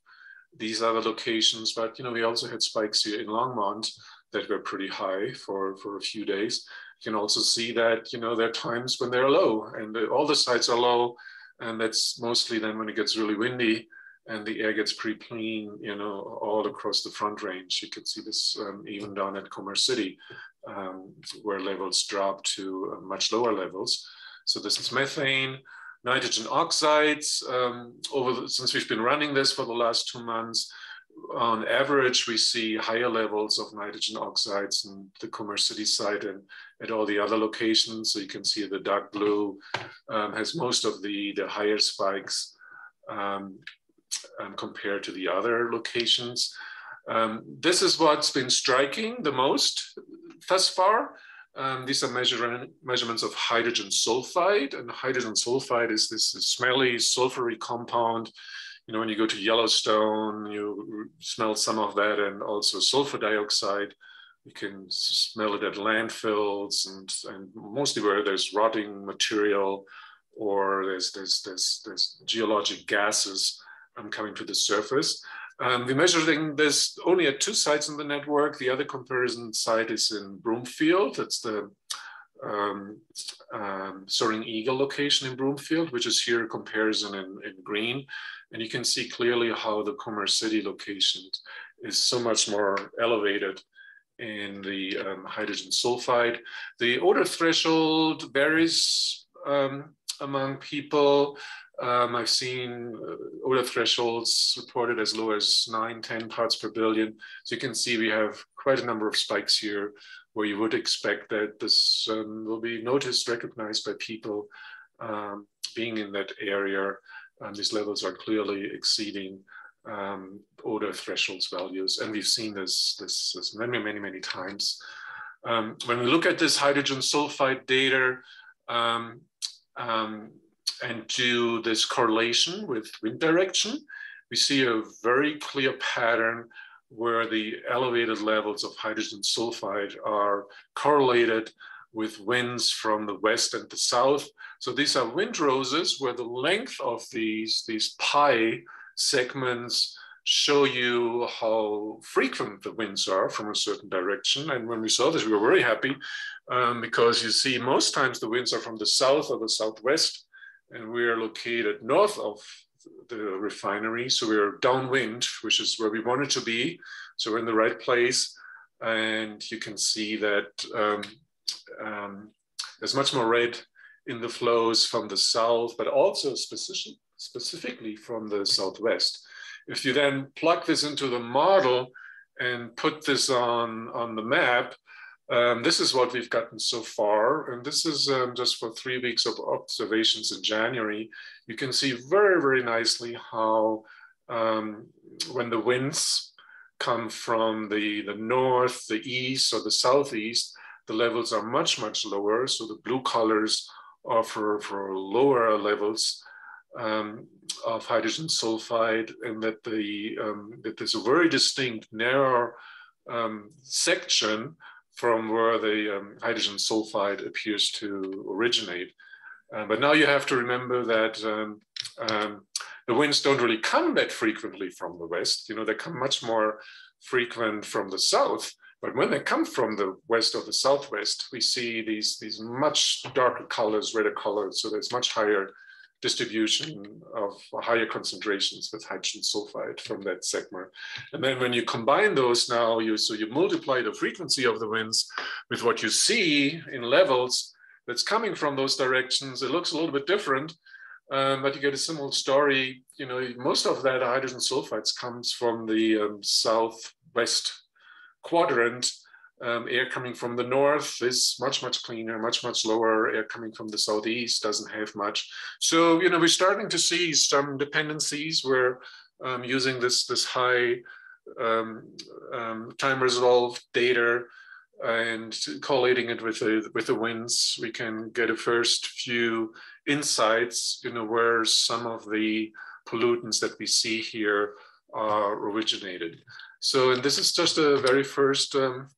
Speaker 20: these other locations, but you know, we also had spikes here in Longmont that were pretty high for, for a few days. You can also see that, you know, there are times when they're low and all the sites are low. And that's mostly then when it gets really windy and the air gets pretty clean, you know, all across the front range. You can see this um, even down at Commerce City, um, where levels drop to uh, much lower levels. So this is methane, nitrogen oxides. Um, over the, since we've been running this for the last two months, on average, we see higher levels of nitrogen oxides in the Commerce City site and at all the other locations. So you can see the dark blue um, has most of the, the higher spikes um, um, compared to the other locations. Um, this is what's been striking the most thus far. Um, these are measure measurements of hydrogen sulfide, and hydrogen sulfide is this smelly, sulfury compound. You know, when you go to Yellowstone, you smell some of that, and also sulfur dioxide. You can smell it at landfills and, and mostly where there's rotting material or there's, there's, there's, there's geologic gases um, coming to the surface. Um, we're measuring this only at two sites in the network. The other comparison site is in Broomfield. That's the um, um, Soaring Eagle location in Broomfield, which is here comparison in, in green. And you can see clearly how the Commerce City location is so much more elevated in the um, hydrogen sulfide. The odor threshold varies um, among people. Um, I've seen uh, odor thresholds reported as low as 9, 10 parts per billion. So you can see we have quite a number of spikes here where you would expect that this um, will be noticed, recognized by people um, being in that area. And these levels are clearly exceeding um, odor thresholds values. And we've seen this, this, this many, many, many times. Um, when we look at this hydrogen sulfide data, um, um, and do this correlation with wind direction, we see a very clear pattern where the elevated levels of hydrogen sulfide are correlated with winds from the west and the south. So these are wind roses where the length of these, these pie segments show you how frequent the winds are from a certain direction. And when we saw this, we were very happy um, because you see most times the winds are from the south or the southwest and we are located north of the refinery. So we're downwind, which is where we wanted to be. So we're in the right place. And you can see that um, um, there's much more red in the flows from the south, but also specific, specifically from the southwest. If you then plug this into the model and put this on, on the map, um, this is what we've gotten so far, and this is um, just for three weeks of observations in January. You can see very, very nicely how um, when the winds come from the, the north, the east, or the southeast, the levels are much, much lower. So the blue colors are for, for lower levels um, of hydrogen sulfide, and that, the, um, that there's a very distinct narrow um, section from where the um, hydrogen sulfide appears to originate. Uh, but now you have to remember that um, um, the winds don't really come that frequently from the west. You know, they come much more frequent from the south. But when they come from the west or the southwest, we see these, these much darker colors, redder colors. So there's much higher distribution of higher concentrations with hydrogen sulfide from that segment. And then when you combine those now, you so you multiply the frequency of the winds with what you see in levels that's coming from those directions. It looks a little bit different, um, but you get a similar story. You know, most of that hydrogen sulfides comes from the um, southwest quadrant um, air coming from the north is much, much cleaner, much, much lower. Air coming from the southeast doesn't have much. So, you know, we're starting to see some dependencies where um, using this, this high um, um time resolved data and collating it with the, with the winds, we can get a first few insights, you know, where some of the pollutants that we see here are originated. So, and this is just a very first um,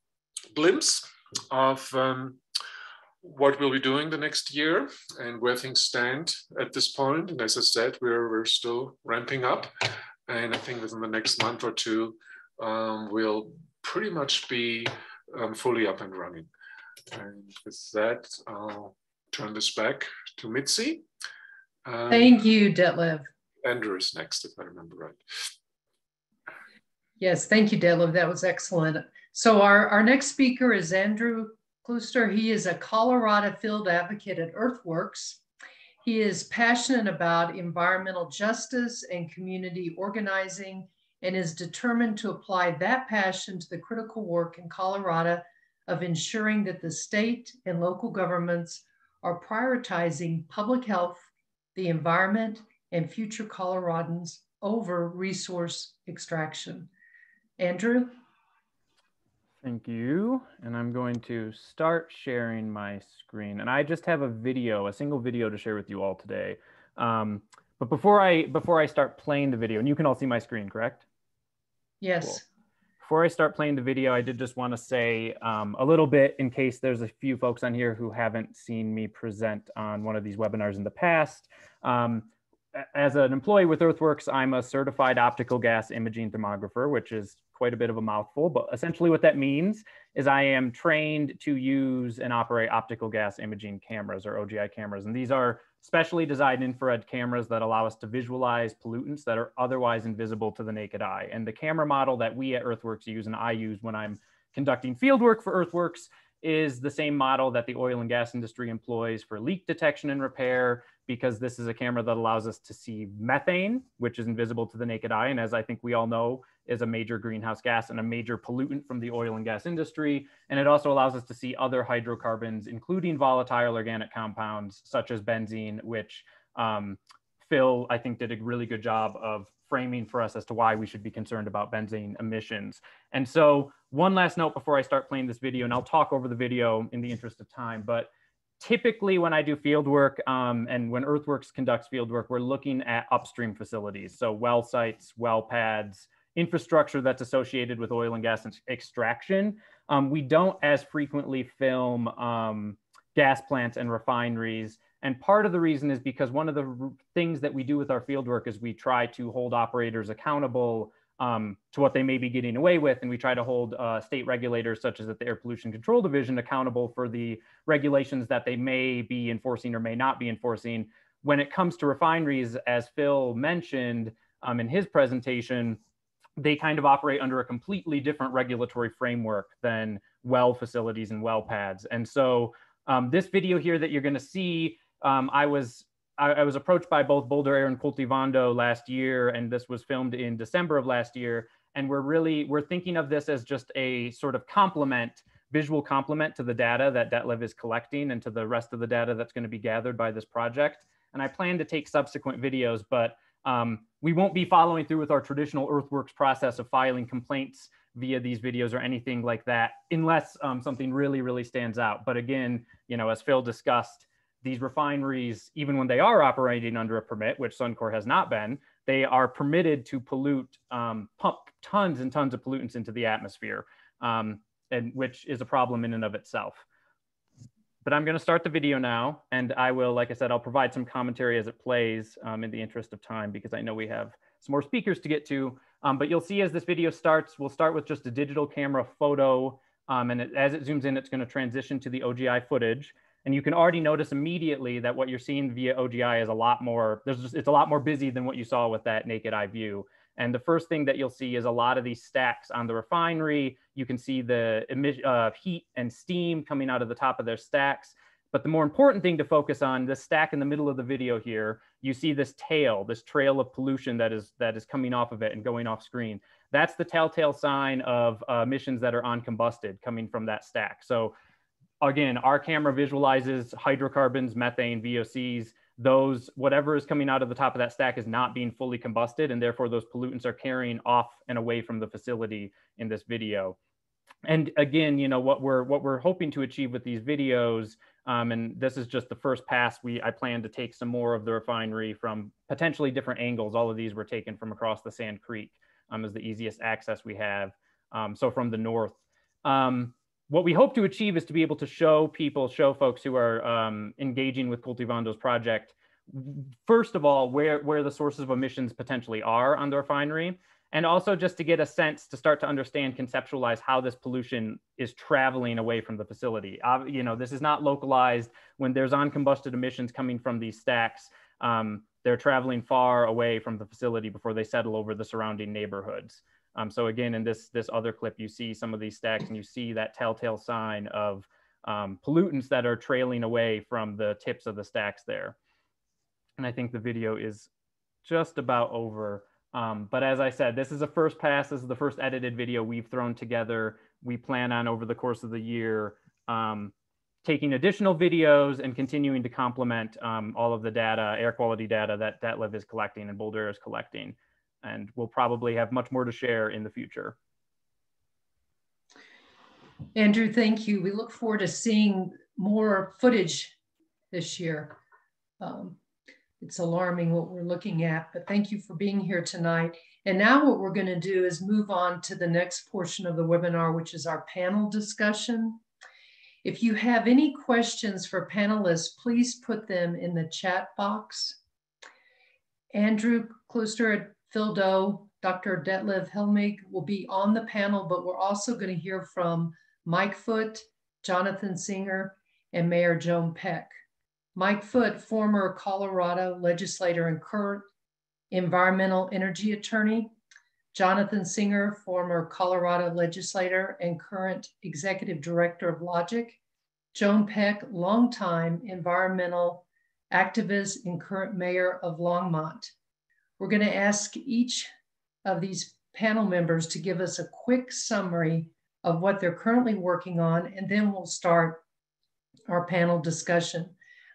Speaker 20: glimpse of um, what we'll be doing the next year and where things stand at this point. And as I said, we're, we're still ramping up. And I think within the next month or two, um, we'll pretty much be um, fully up and running. And with that, I'll turn this back to Mitzi. Um,
Speaker 19: Thank you, Detlev.
Speaker 20: Andrew is next, if I remember right.
Speaker 19: Yes, thank you, Detlev. That was excellent. So our, our next speaker is Andrew Klooster. He is a Colorado field advocate at Earthworks. He is passionate about environmental justice and community organizing and is determined to apply that passion to the critical work in Colorado of ensuring that the state and local governments are prioritizing public health, the environment, and future Coloradans over resource extraction. Andrew?
Speaker 21: Thank you. And I'm going to start sharing my screen. And I just have a video, a single video to share with you all today. Um, but before I before I start playing the video, and you can all see my screen, correct?
Speaker 19: Yes.
Speaker 21: Cool. Before I start playing the video, I did just want to say um, a little bit in case there's a few folks on here who haven't seen me present on one of these webinars in the past. Um, as an employee with Earthworks, I'm a certified optical gas imaging thermographer, which is quite a bit of a mouthful, but essentially what that means is I am trained to use and operate optical gas imaging cameras or OGI cameras. And these are specially designed infrared cameras that allow us to visualize pollutants that are otherwise invisible to the naked eye. And the camera model that we at Earthworks use and I use when I'm conducting field work for Earthworks is the same model that the oil and gas industry employs for leak detection and repair, because this is a camera that allows us to see methane, which is invisible to the naked eye. And as I think we all know, is a major greenhouse gas and a major pollutant from the oil and gas industry. And it also allows us to see other hydrocarbons, including volatile organic compounds, such as benzene, which um, Phil, I think, did a really good job of framing for us as to why we should be concerned about benzene emissions. And so one last note before I start playing this video, and I'll talk over the video in the interest of time, but typically when I do field work um, and when Earthworks conducts field work, we're looking at upstream facilities. So well sites, well pads, infrastructure that's associated with oil and gas extraction. Um, we don't as frequently film um, gas plants and refineries. And part of the reason is because one of the things that we do with our field work is we try to hold operators accountable um, to what they may be getting away with. And we try to hold uh, state regulators, such as at the Air Pollution Control Division, accountable for the regulations that they may be enforcing or may not be enforcing. When it comes to refineries, as Phil mentioned um, in his presentation, they kind of operate under a completely different regulatory framework than well facilities and well pads. And so um, this video here that you're going to see, um, I was I, I, was approached by both Boulder Air and Cultivando last year, and this was filmed in December of last year. And we're really we're thinking of this as just a sort of complement, visual complement to the data that Detlev is collecting and to the rest of the data that's going to be gathered by this project. And I plan to take subsequent videos, but um, we won't be following through with our traditional Earthworks process of filing complaints via these videos or anything like that, unless um, something really, really stands out. But again, you know, as Phil discussed, these refineries, even when they are operating under a permit, which Suncor has not been, they are permitted to pollute, um, pump tons and tons of pollutants into the atmosphere, um, and which is a problem in and of itself. But I'm going to start the video now, and I will, like I said, I'll provide some commentary as it plays um, in the interest of time because I know we have some more speakers to get to. Um, but you'll see as this video starts, we'll start with just a digital camera photo, um, and it, as it zooms in, it's going to transition to the OGI footage. And you can already notice immediately that what you're seeing via OGI is a lot more, there's just, it's a lot more busy than what you saw with that naked eye view. And the first thing that you'll see is a lot of these stacks on the refinery. You can see the uh, heat and steam coming out of the top of their stacks. But the more important thing to focus on, this stack in the middle of the video here, you see this tail, this trail of pollution that is that is coming off of it and going off screen. That's the telltale sign of uh, emissions that are uncombusted coming from that stack. So again, our camera visualizes hydrocarbons, methane, VOCs, those, whatever is coming out of the top of that stack is not being fully combusted and therefore those pollutants are carrying off and away from the facility in this video. And again, you know, what we're, what we're hoping to achieve with these videos, um, and this is just the first pass, we, I plan to take some more of the refinery from potentially different angles. All of these were taken from across the Sand Creek um, as the easiest access we have. Um, so from the north. Um, what we hope to achieve is to be able to show people, show folks who are um, engaging with Cultivando's project, first of all, where, where the sources of emissions potentially are on the refinery, and also just to get a sense to start to understand, conceptualize how this pollution is traveling away from the facility. Uh, you know, this is not localized. When there's uncombusted emissions coming from these stacks, um, they're traveling far away from the facility before they settle over the surrounding neighborhoods. Um, so again, in this, this other clip, you see some of these stacks and you see that telltale sign of um, pollutants that are trailing away from the tips of the stacks there. And I think the video is just about over. Um, but as I said, this is a first pass. This is the first edited video we've thrown together. We plan on over the course of the year um, taking additional videos and continuing to complement um, all of the data, air quality data that Detlev is collecting and Boulder is collecting. And we'll probably have much more to share in the future.
Speaker 19: Andrew, thank you. We look forward to seeing more footage this year. Um, it's alarming what we're looking at, but thank you for being here tonight. And now what we're gonna do is move on to the next portion of the webinar, which is our panel discussion. If you have any questions for panelists, please put them in the chat box. Andrew Klooster, Phil Doe, Dr. Detlev Helmig will be on the panel, but we're also gonna hear from Mike Foote, Jonathan Singer, and Mayor Joan Peck. Mike Foote, former Colorado legislator and current environmental energy attorney. Jonathan Singer, former Colorado legislator and current executive director of Logic. Joan Peck, longtime environmental activist and current mayor of Longmont. We're going to ask each of these panel members to give us a quick summary of what they're currently working on, and then we'll start our panel discussion.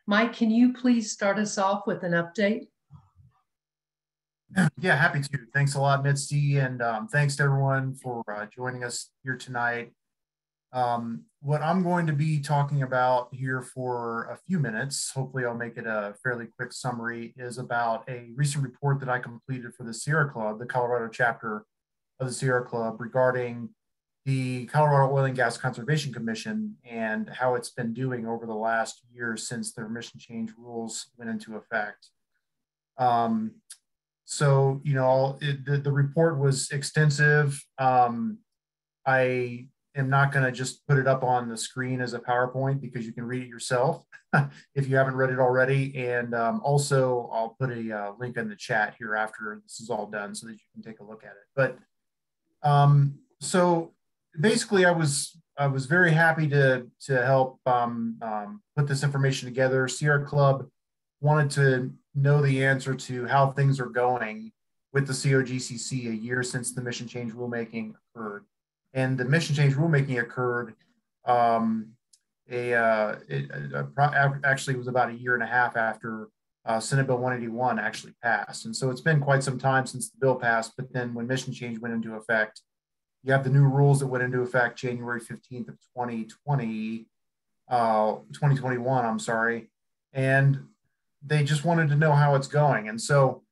Speaker 19: Mike, can you please start us off with an update?
Speaker 22: Yeah, happy to. Thanks a lot, Mitzi, and um, thanks to everyone for uh, joining us here tonight. Um, what I'm going to be talking about here for a few minutes, hopefully I'll make it a fairly quick summary, is about a recent report that I completed for the Sierra Club, the Colorado chapter of the Sierra Club, regarding the Colorado Oil and Gas Conservation Commission and how it's been doing over the last year since their mission change rules went into effect. Um, so, you know, it, the, the report was extensive. Um, I am not going to just put it up on the screen as a PowerPoint because you can read it yourself if you haven't read it already. And um, also, I'll put a uh, link in the chat here after this is all done so that you can take a look at it. But um, so basically, I was I was very happy to to help um, um, put this information together. Sierra Club wanted to know the answer to how things are going with the COGCC a year since the mission change rulemaking occurred, and the mission change rulemaking occurred. Um, a uh, it, uh, actually was about a year and a half after uh, Senate Bill 181 actually passed, and so it's been quite some time since the bill passed. But then when mission change went into effect, you have the new rules that went into effect January 15th of 2020, uh, 2021, I'm sorry. And they just wanted to know how it's going. And so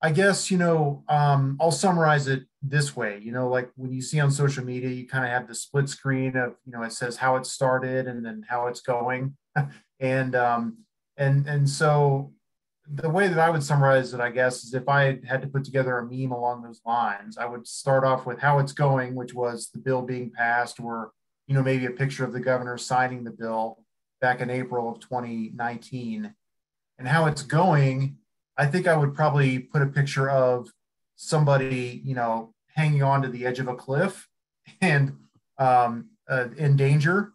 Speaker 22: I guess, you know, um, I'll summarize it this way, you know, like when you see on social media, you kind of have the split screen of, you know, it says how it started and then how it's going. and, um, and, and so the way that I would summarize it, I guess, is if I had to put together a meme along those lines, I would start off with how it's going, which was the bill being passed, or you know maybe a picture of the governor signing the bill back in April of 2019, and how it's going. I think I would probably put a picture of somebody, you know, hanging on to the edge of a cliff and um, uh, in danger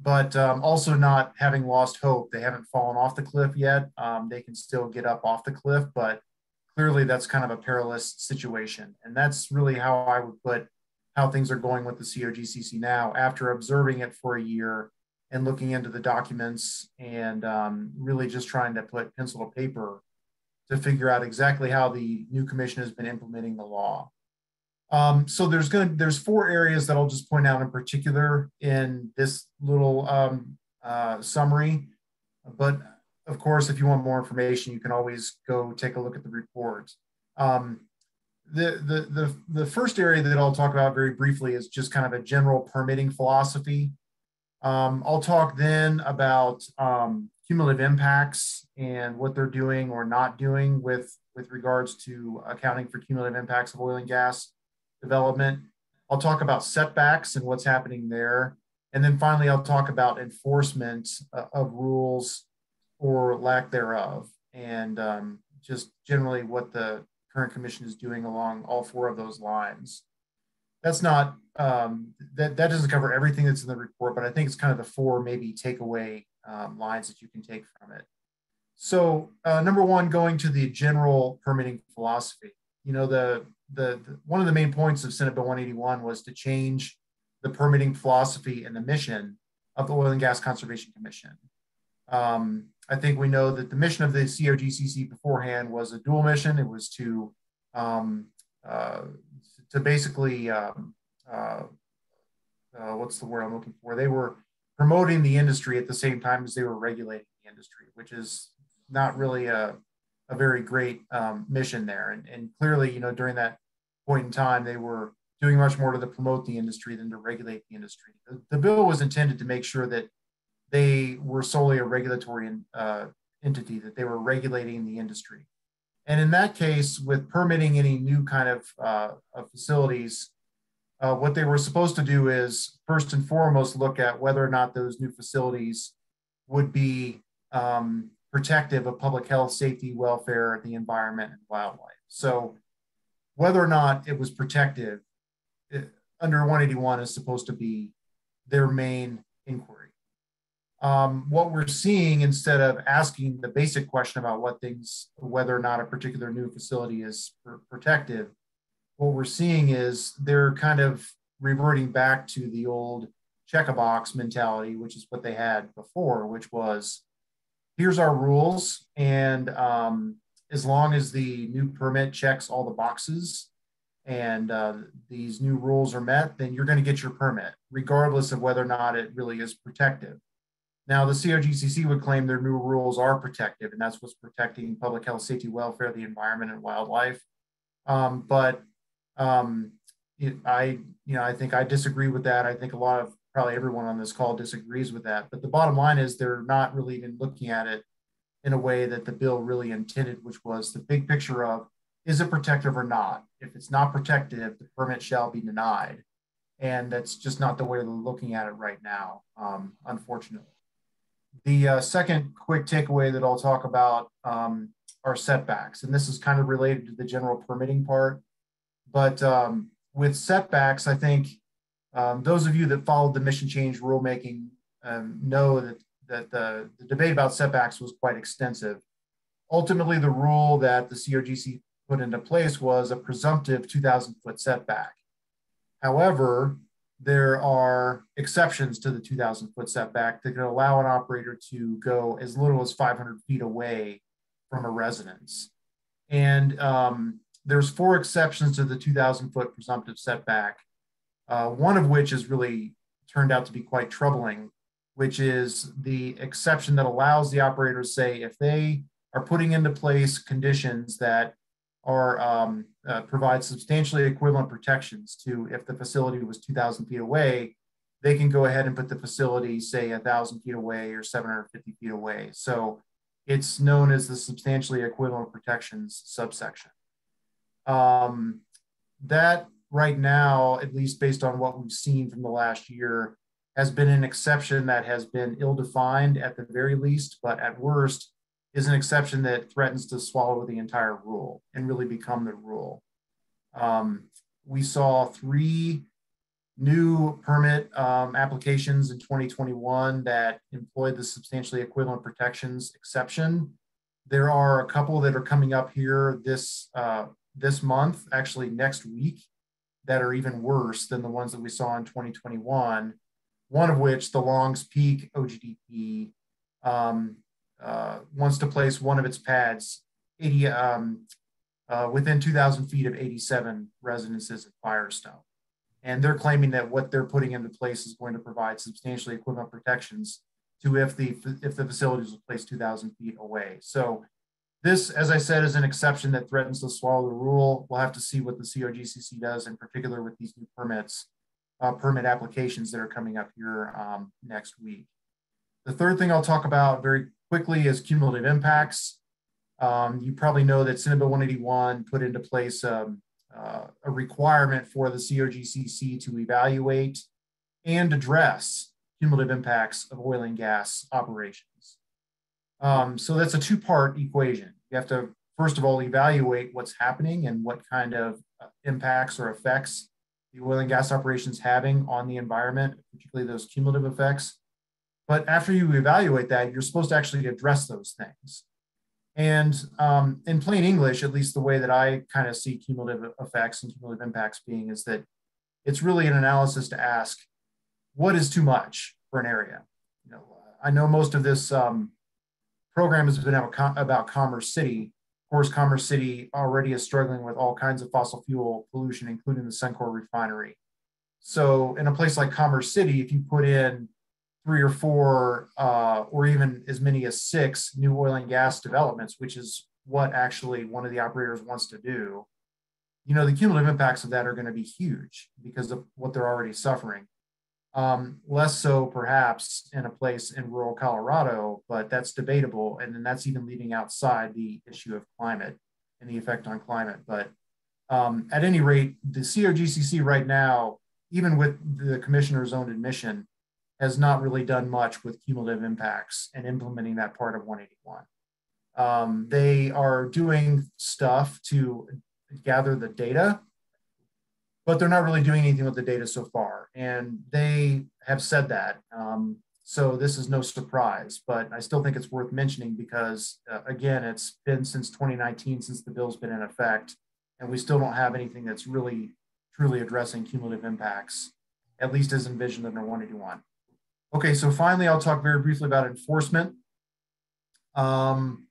Speaker 22: but um, also not having lost hope. They haven't fallen off the cliff yet. Um, they can still get up off the cliff, but clearly that's kind of a perilous situation. And that's really how I would put how things are going with the COGCC now after observing it for a year and looking into the documents and um, really just trying to put pencil to paper to figure out exactly how the new commission has been implementing the law. Um, so there's going to there's four areas that I'll just point out in particular in this little um, uh, summary. But of course, if you want more information, you can always go take a look at the report. Um, the, the, the, the first area that I'll talk about very briefly is just kind of a general permitting philosophy. Um, I'll talk then about um, cumulative impacts and what they're doing or not doing with, with regards to accounting for cumulative impacts of oil and gas development. I'll talk about setbacks and what's happening there. And then finally, I'll talk about enforcement uh, of rules or lack thereof, and um, just generally what the current commission is doing along all four of those lines. That's not, um, that, that doesn't cover everything that's in the report, but I think it's kind of the four maybe takeaway um, lines that you can take from it. So uh, number one, going to the general permitting philosophy. You know, the, the, the one of the main points of Senate Bill 181 was to change the permitting philosophy and the mission of the Oil and Gas Conservation Commission. Um, I think we know that the mission of the COGCC beforehand was a dual mission. It was to um, uh, to basically um, uh, uh, what's the word I'm looking for? They were promoting the industry at the same time as they were regulating the industry, which is not really a, a very great um, mission there. And, and clearly, you know, during that point in time, they were doing much more to promote the industry than to regulate the industry. The, the bill was intended to make sure that they were solely a regulatory uh, entity, that they were regulating the industry. And in that case, with permitting any new kind of, uh, of facilities, uh, what they were supposed to do is first and foremost look at whether or not those new facilities would be um, protective of public health, safety, welfare, the environment, and wildlife. So whether or not it was protective it, under 181 is supposed to be their main inquiry um, what we're seeing instead of asking the basic question about what things, whether or not a particular new facility is pr protective, what we're seeing is they're kind of reverting back to the old check a box mentality, which is what they had before, which was here's our rules. And um, as long as the new permit checks all the boxes and uh, these new rules are met, then you're going to get your permit, regardless of whether or not it really is protective. Now, the COGCC would claim their new rules are protective, and that's what's protecting public health, safety, welfare, the environment, and wildlife. Um, but um, I, you know, I think I disagree with that. I think a lot of probably everyone on this call disagrees with that. But the bottom line is they're not really even looking at it in a way that the bill really intended, which was the big picture of is it protective or not? If it's not protective, the permit shall be denied. And that's just not the way they're looking at it right now, um, unfortunately. The uh, second quick takeaway that I'll talk about um, are setbacks. And this is kind of related to the general permitting part. But um, with setbacks, I think um, those of you that followed the mission change rulemaking um, know that, that the, the debate about setbacks was quite extensive. Ultimately, the rule that the COGCC put into place was a presumptive 2,000 foot setback. However, there are exceptions to the 2,000 foot setback that can allow an operator to go as little as 500 feet away from a residence. And um, there's four exceptions to the 2,000 foot presumptive setback, uh, one of which has really turned out to be quite troubling, which is the exception that allows the operator to say if they are putting into place conditions that are um, uh, provide substantially equivalent protections to if the facility was 2,000 feet away, they can go ahead and put the facility, say, 1,000 feet away or 750 feet away. So it's known as the substantially equivalent protections subsection. Um, that right now, at least based on what we've seen from the last year, has been an exception that has been ill defined at the very least, but at worst, is an exception that threatens to swallow the entire rule and really become the rule. Um, we saw three new permit um, applications in 2021 that employed the substantially equivalent protections exception. There are a couple that are coming up here this uh, this month, actually next week, that are even worse than the ones that we saw in 2021. One of which, the Longs Peak OGDP, um, uh, wants to place one of its pads 80, um, uh, within 2,000 feet of 87 residences at Firestone. And they're claiming that what they're putting into place is going to provide substantially equivalent protections to if the if the facilities are placed 2,000 feet away. So this, as I said, is an exception that threatens to swallow the rule. We'll have to see what the COGCC does, in particular with these new permits, uh, permit applications that are coming up here um, next week. The third thing I'll talk about very quickly is cumulative impacts. Um, you probably know that Senate Bill 181 put into place um, uh, a requirement for the COGCC to evaluate and address cumulative impacts of oil and gas operations. Um, so that's a two-part equation. You have to, first of all, evaluate what's happening and what kind of uh, impacts or effects the oil and gas operations having on the environment, particularly those cumulative effects. But after you evaluate that, you're supposed to actually address those things. And um, in plain English, at least the way that I kind of see cumulative effects and cumulative impacts being is that it's really an analysis to ask, what is too much for an area? You know, I know most of this um, program has been about Commerce City. Of course, Commerce City already is struggling with all kinds of fossil fuel pollution, including the Suncor refinery. So in a place like Commerce City, if you put in three or four, uh, or even as many as six new oil and gas developments, which is what actually one of the operators wants to do, you know, the cumulative impacts of that are going to be huge because of what they're already suffering. Um, less so perhaps in a place in rural Colorado, but that's debatable. And then that's even leaving outside the issue of climate and the effect on climate. But um, at any rate, the COGCC right now, even with the commissioner's own admission, has not really done much with cumulative impacts and implementing that part of 181. Um, they are doing stuff to gather the data, but they're not really doing anything with the data so far. And they have said that. Um, so this is no surprise, but I still think it's worth mentioning because, uh, again, it's been since 2019 since the bill's been in effect, and we still don't have anything that's really truly addressing cumulative impacts, at least as envisioned under 181. Okay, so finally, I'll talk very briefly about enforcement. Um,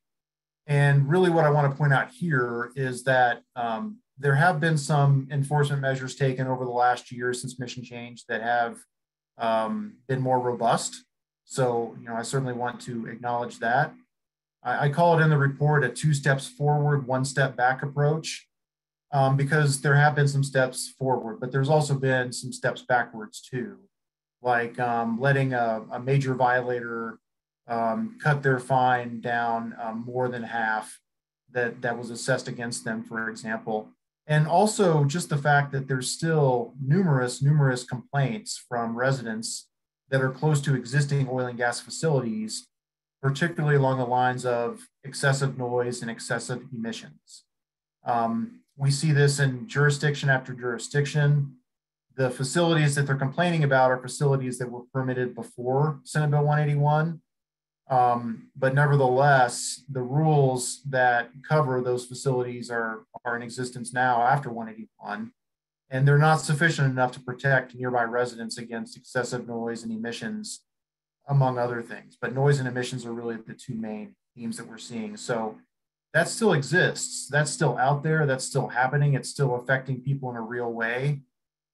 Speaker 22: and really what I want to point out here is that um, there have been some enforcement measures taken over the last year since mission change that have um, been more robust. So, you know, I certainly want to acknowledge that. I, I call it in the report a two steps forward, one step back approach um, because there have been some steps forward, but there's also been some steps backwards too like um, letting a, a, major violator um, cut their fine down um, more than half that, that was assessed against them, for example. And also just the fact that there's still numerous, numerous complaints from residents that are close to existing oil and gas facilities, particularly along the lines of excessive noise and excessive emissions. Um, we see this in jurisdiction after jurisdiction. The facilities that they're complaining about are facilities that were permitted before Senate Bill 181. Um, but nevertheless, the rules that cover those facilities are, are in existence now after 181, and they're not sufficient enough to protect nearby residents against excessive noise and emissions, among other things. But noise and emissions are really the two main themes that we're seeing. So that still exists. That's still out there. That's still happening. It's still affecting people in a real way.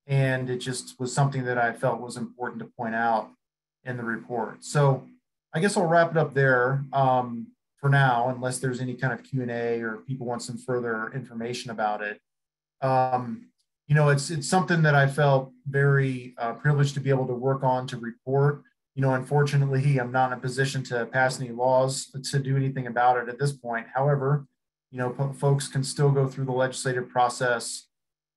Speaker 22: And it just was something that I felt was important to point out in the report. So I guess I'll wrap it up there um, for now, unless there's any kind of Q&A or people want some further information about it. Um, you know, it's, it's something that I felt very uh, privileged to be able to work on to report. You know, unfortunately, I'm not in a position to pass any laws to do anything about it at this point. However, you know, folks can still go through the legislative process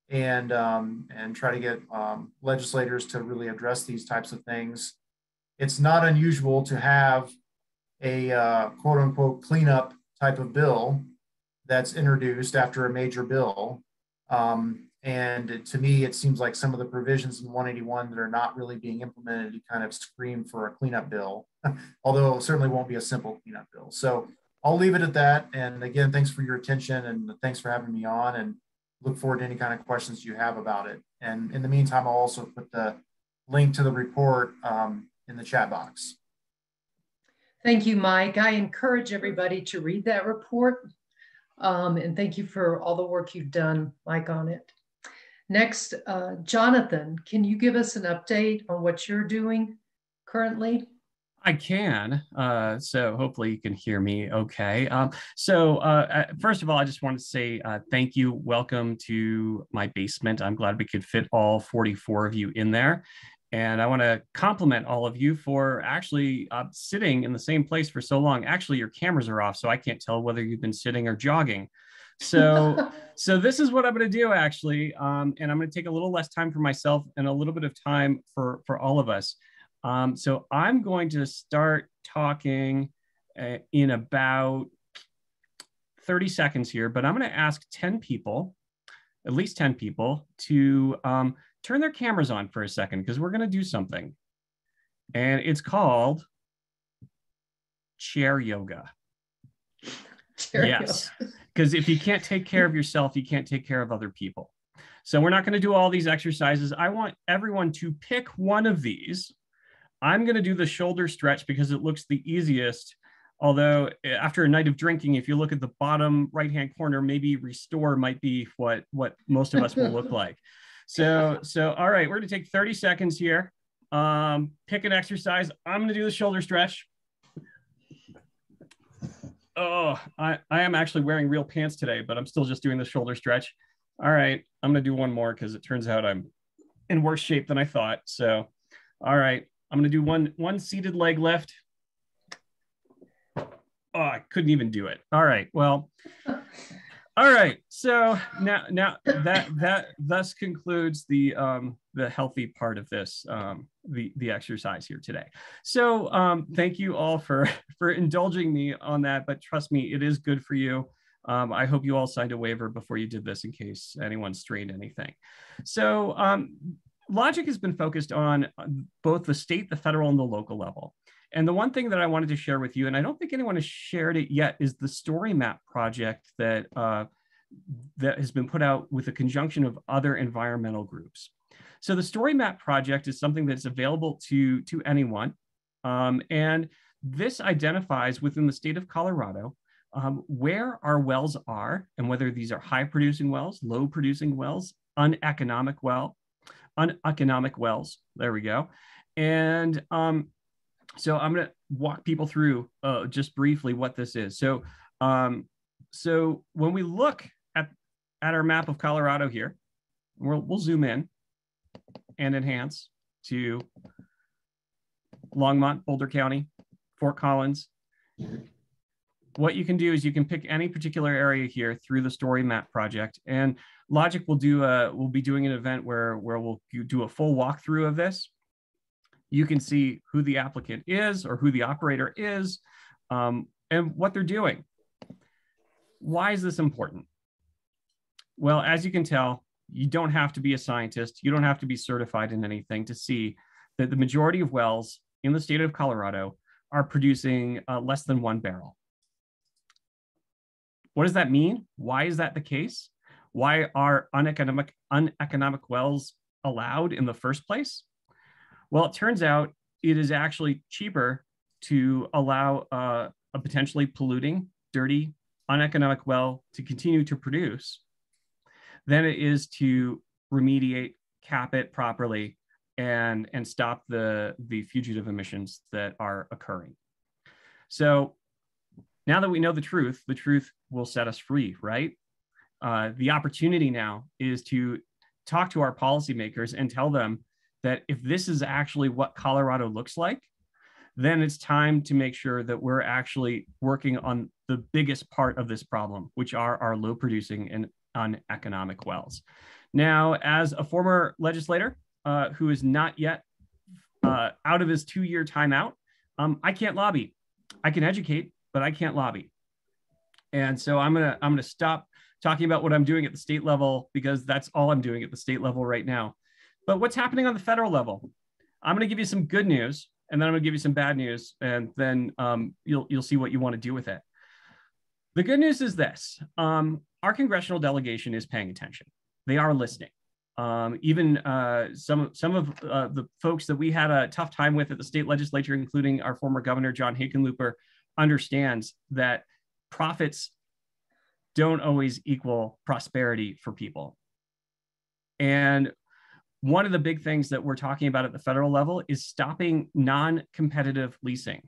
Speaker 22: and um, and try to get um, legislators to really address these types of things. It's not unusual to have a uh, quote unquote cleanup type of bill that's introduced after a major bill. Um, and to me, it seems like some of the provisions in 181 that are not really being implemented kind of scream for a cleanup bill, although it certainly won't be a simple cleanup bill. So I'll leave it at that. And again, thanks for your attention and thanks for having me on. And look forward to any kind of questions you have about it. And in the meantime, I'll also put the link to the report um, in the chat box.
Speaker 19: Thank you, Mike. I encourage everybody to read that report. Um, and thank you for all the work you've done, Mike, on it. Next, uh, Jonathan, can you give us an update on what you're doing currently?
Speaker 23: I can. Uh, so hopefully you can hear me okay. Um, so uh, uh, first of all, I just want to say uh, thank you. Welcome to my basement. I'm glad we could fit all 44 of you in there. And I want to compliment all of you for actually uh, sitting in the same place for so long. Actually, your cameras are off, so I can't tell whether you've been sitting or jogging. So, so this is what I'm going to do actually, um, and I'm going to take a little less time for myself and a little bit of time for for all of us. Um, so I'm going to start talking uh, in about 30 seconds here, but I'm going to ask 10 people, at least 10 people, to um, turn their cameras on for a second because we're going to do something. And it's called chair yoga. Chair yes. Because if you can't take care of yourself, you can't take care of other people. So we're not going to do all these exercises. I want everyone to pick one of these I'm going to do the shoulder stretch because it looks the easiest. Although eh, after a night of drinking, if you look at the bottom right-hand corner, maybe restore might be what, what most of us will look like. So, so, all right, we're to take 30 seconds here. Um, pick an exercise. I'm to do the shoulder stretch. Oh, I, I am actually wearing real pants today, but I'm still just doing the shoulder stretch. All right, I'm to do one more because it turns out I'm in worse shape than I thought. So, all right, I'm going to do one, one seated leg lift. Oh, I couldn't even do it. All right. Well, all right. So now, now that, that thus concludes the, um, the healthy part of this, um, the, the exercise here today. So um, thank you all for, for indulging me on that, but trust me, it is good for you. Um, I hope you all signed a waiver before you did this in case anyone strained anything. So um, Logic has been focused on both the state, the federal, and the local level. And the one thing that I wanted to share with you, and I don't think anyone has shared it yet, is the story map project that uh, that has been put out with a conjunction of other environmental groups. So the story map project is something that's available to to anyone, um, and this identifies within the state of Colorado um, where our wells are and whether these are high producing wells, low producing wells, uneconomic well, uneconomic wells. There we go. And um, so I'm going to walk people through uh, just briefly what this is. So, um, so when we look at, at our map of Colorado here, we'll, we'll zoom in and enhance to Longmont, Boulder County, Fort Collins, what you can do is you can pick any particular area here through the story map project and logic will do a we'll be doing an event where where we'll do a full walkthrough of this you can see who the applicant is or who the operator is um, and what they're doing why is this important well as you can tell you don't have to be a scientist you don't have to be certified in anything to see that the majority of wells in the state of colorado are producing uh, less than one barrel what does that mean? Why is that the case? Why are uneconomic, uneconomic wells allowed in the first place? Well, it turns out it is actually cheaper to allow uh, a potentially polluting, dirty, uneconomic well to continue to produce than it is to remediate, cap it properly, and, and stop the, the fugitive emissions that are occurring. So now that we know the truth, the truth will set us free, right? Uh, the opportunity now is to talk to our policymakers and tell them that if this is actually what Colorado looks like, then it's time to make sure that we're actually working on the biggest part of this problem, which are our low producing and uneconomic wells. Now, as a former legislator uh, who is not yet uh, out of his two year timeout, um, I can't lobby. I can educate, but I can't lobby. And so I'm gonna I'm gonna stop talking about what I'm doing at the state level because that's all I'm doing at the state level right now. But what's happening on the federal level? I'm gonna give you some good news, and then I'm gonna give you some bad news, and then um, you'll you'll see what you want to do with it. The good news is this: um, our congressional delegation is paying attention. They are listening. Um, even uh, some some of uh, the folks that we had a tough time with at the state legislature, including our former governor John Hickenlooper, understands that profits don't always equal prosperity for people. And one of the big things that we're talking about at the federal level is stopping non-competitive leasing.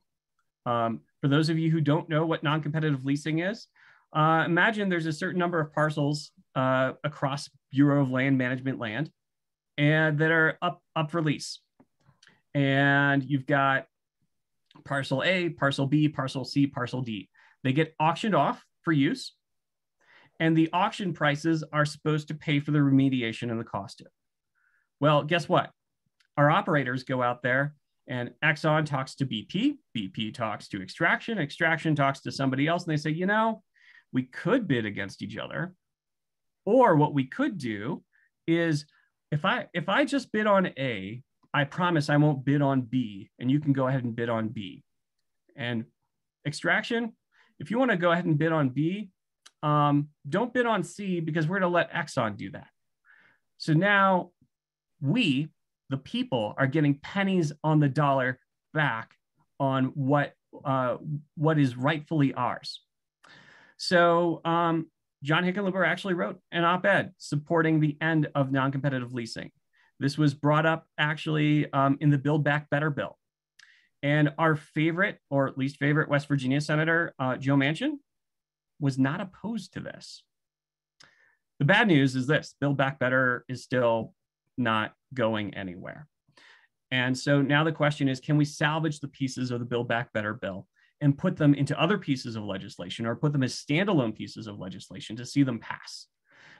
Speaker 23: Um, for those of you who don't know what non-competitive leasing is, uh, imagine there's a certain number of parcels uh, across Bureau of Land Management land and that are up, up for lease. And you've got parcel A, parcel B, parcel C, parcel D. They get auctioned off for use. And the auction prices are supposed to pay for the remediation and the cost of. Well, guess what? Our operators go out there and Exxon talks to BP, BP talks to Extraction, Extraction talks to somebody else, and they say, you know, we could bid against each other. Or what we could do is if I if I just bid on A, I promise I won't bid on B, and you can go ahead and bid on B. And Extraction, if you want to go ahead and bid on B, um, don't bid on C because we're going to let Exxon do that. So now we, the people, are getting pennies on the dollar back on what uh, what is rightfully ours. So um, John Hickenlooper actually wrote an op-ed supporting the end of non-competitive leasing. This was brought up actually um, in the Build Back Better bill. And our favorite, or at least favorite, West Virginia Senator uh, Joe Manchin was not opposed to this. The bad news is this Build Back Better is still not going anywhere. And so now the question is can we salvage the pieces of the Build Back Better bill and put them into other pieces of legislation or put them as standalone pieces of legislation to see them pass?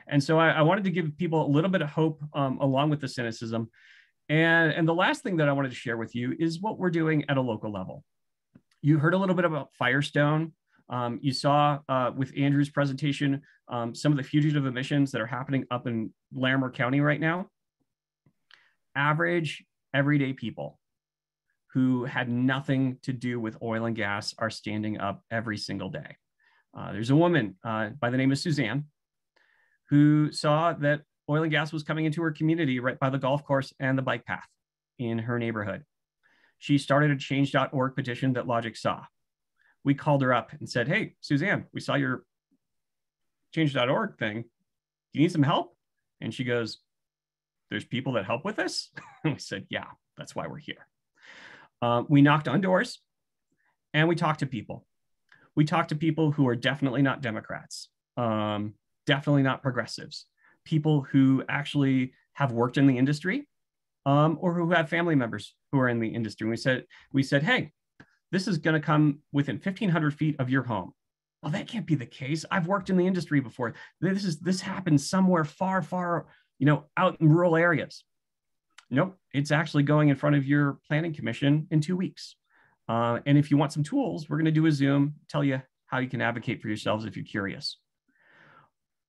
Speaker 23: And so I, I wanted to give people a little bit of hope um, along with the cynicism. And, and the last thing that I wanted to share with you is what we're doing at a local level. You heard a little bit about Firestone. Um, you saw uh, with Andrew's presentation um, some of the fugitive emissions that are happening up in Larimer County right now average everyday people who had nothing to do with oil and gas are standing up every single day. Uh, there's a woman uh, by the name of Suzanne who saw that oil and gas was coming into her community right by the golf course and the bike path in her neighborhood. She started a change.org petition that Logic saw. We called her up and said, Hey, Suzanne, we saw your change.org thing. Do you need some help? And she goes, there's people that help with this? we said, yeah, that's why we're here. Uh, we knocked on doors and we talked to people. We talked to people who are definitely not Democrats, um, definitely not progressives, people who actually have worked in the industry um, or who have family members who are in the industry. And we said, we said, hey, this is going to come within 1,500 feet of your home. Well, that can't be the case. I've worked in the industry before. This is this happens somewhere far, far you know, out in rural areas. Nope, it's actually going in front of your planning commission in two weeks. Uh, and if you want some tools, we're going to do a Zoom, tell you how you can advocate for yourselves if you're curious.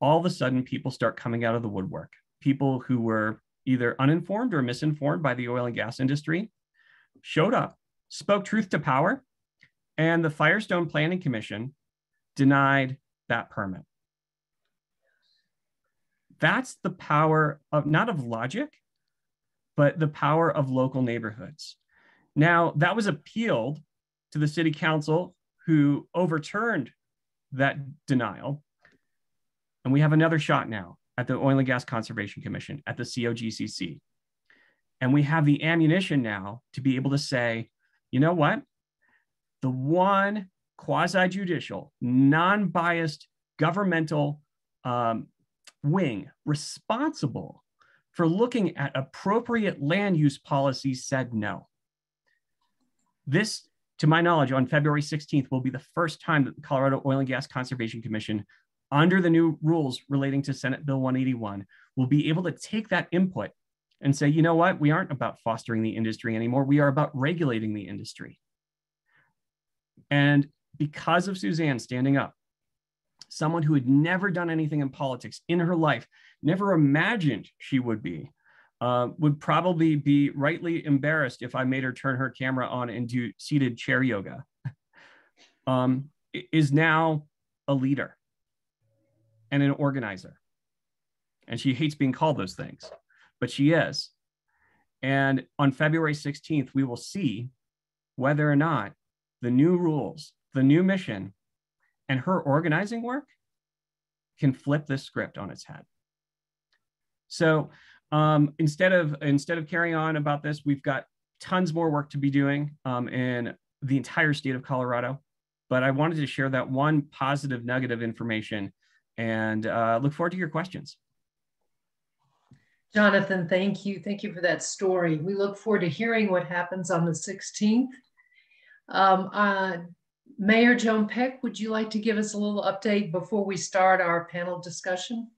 Speaker 23: All of a sudden, people start coming out of the woodwork. People who were either uninformed or misinformed by the oil and gas industry showed up, spoke truth to power, and the Firestone Planning Commission denied that permit. That's the power of not of logic, but the power of local neighborhoods. Now, that was appealed to the city council who overturned that denial. And we have another shot now at the Oil and Gas Conservation Commission, at the COGCC. And we have the ammunition now to be able to say, you know what? The one quasi judicial, non biased governmental um, wing responsible for looking at appropriate land use policies said no. This, to my knowledge, on February 16th will be the first time that the Colorado Oil and Gas Conservation Commission, under the new rules relating to Senate Bill 181, will be able to take that input and say, you know what, we aren't about fostering the industry anymore. We are about regulating the industry. And because of Suzanne standing up, someone who had never done anything in politics in her life, never imagined she would be, uh, would probably be rightly embarrassed if I made her turn her camera on and do seated chair yoga, um, is now a leader and an organizer. And she hates being called those things, but she is. And on February 16th, we will see whether or not the new rules, the new mission and her organizing work can flip this script on its head. So um, instead of instead of carrying on about this, we've got tons more work to be doing um, in the entire state of Colorado. But I wanted to share that one positive nugget of information and uh, look forward to your questions.
Speaker 19: Jonathan, thank you. Thank you for that story. We look forward to hearing what happens on the 16th. Um, uh, Mayor Joan Peck, would you like to give us a little update before we start our panel discussion?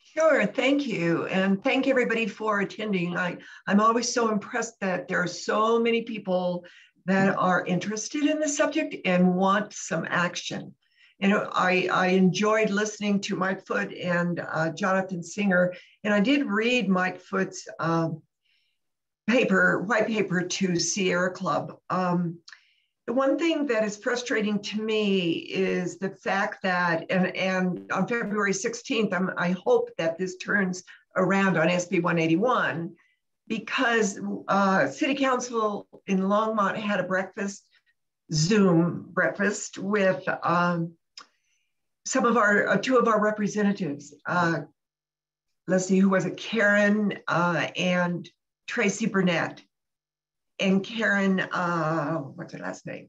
Speaker 24: Sure, thank you. And thank everybody for attending. I, I'm always so impressed that there are so many people that are interested in the subject and want some action. You know, I, I enjoyed listening to Mike Foote and uh, Jonathan Singer, and I did read Mike Foote's um, paper, white paper to Sierra Club. Um, the one thing that is frustrating to me is the fact that, and, and on February 16th, I'm, I hope that this turns around on SB 181 because uh, City Council in Longmont had a breakfast, Zoom breakfast with um, some of our, uh, two of our representatives. Uh, let's see, who was it? Karen uh, and Tracy Bernett and Karen, uh, what's her last name?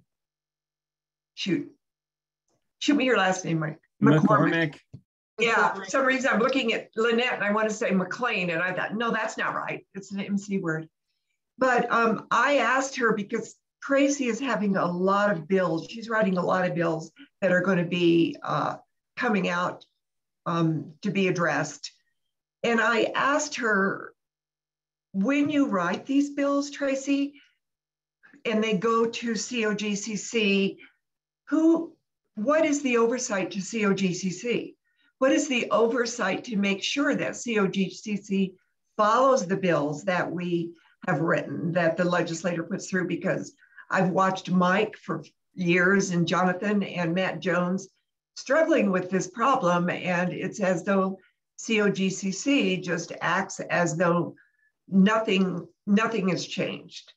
Speaker 24: Shoot. Shoot me your last name, Mike.
Speaker 23: McCormick. McCormick.
Speaker 24: Yeah, for some reason I'm looking at Lynette and I want to say McLean, and I thought, no, that's not right. It's an MC word. But um, I asked her because Tracy is having a lot of bills. She's writing a lot of bills that are going to be uh, coming out um, to be addressed. And I asked her, when you write these bills, Tracy, and they go to COGCC, who, what is the oversight to COGCC? What is the oversight to make sure that COGCC follows the bills that we have written, that the legislator puts through? Because I've watched Mike for years and Jonathan and Matt Jones struggling with this problem, and it's as though COGCC just acts as though nothing nothing has changed.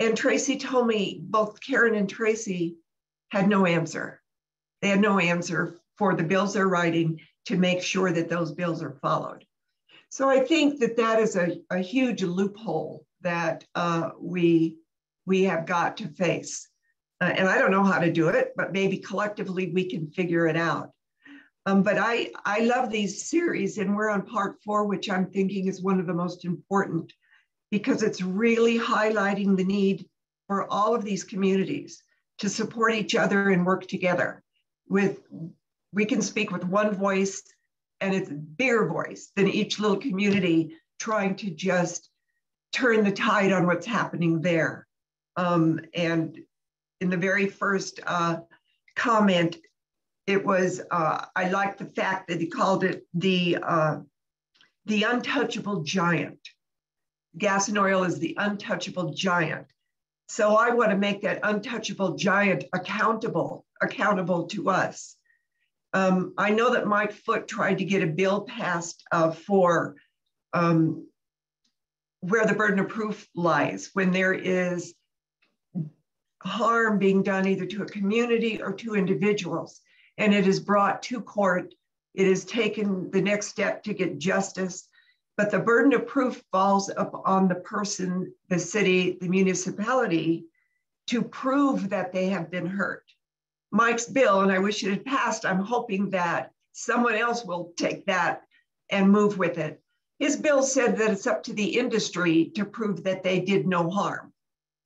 Speaker 24: And Tracy told me both Karen and Tracy had no answer. They had no answer for the bills they're writing to make sure that those bills are followed. So I think that that is a, a huge loophole that uh, we we have got to face. Uh, and I don't know how to do it, but maybe collectively we can figure it out. Um, but I, I love these series, and we're on part four, which I'm thinking is one of the most important because it's really highlighting the need for all of these communities to support each other and work together. With we can speak with one voice, and it's a bigger voice than each little community trying to just turn the tide on what's happening there. Um, and in the very first uh, comment, it was uh, I like the fact that he called it the uh, the untouchable giant. Gas and oil is the untouchable giant. So I want to make that untouchable giant accountable, accountable to us. Um, I know that Mike Foote tried to get a bill passed uh, for um, where the burden of proof lies when there is harm being done either to a community or to individuals and it is brought to court. It is taken the next step to get justice, but the burden of proof falls up on the person, the city, the municipality to prove that they have been hurt. Mike's bill, and I wish it had passed, I'm hoping that someone else will take that and move with it. His bill said that it's up to the industry to prove that they did no harm.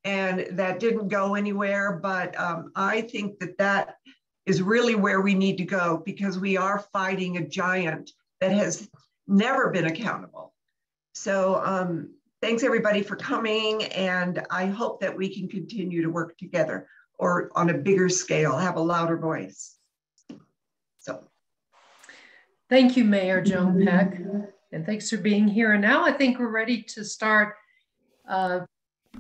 Speaker 24: And that didn't go anywhere, but um, I think that that is really where we need to go because we are fighting a giant that has never been accountable. So um, thanks everybody for coming and I hope that we can continue to work together or on a bigger scale, have a louder voice. So.
Speaker 19: Thank you, Mayor Joan Peck. And thanks for being here. And now I think we're ready to start uh,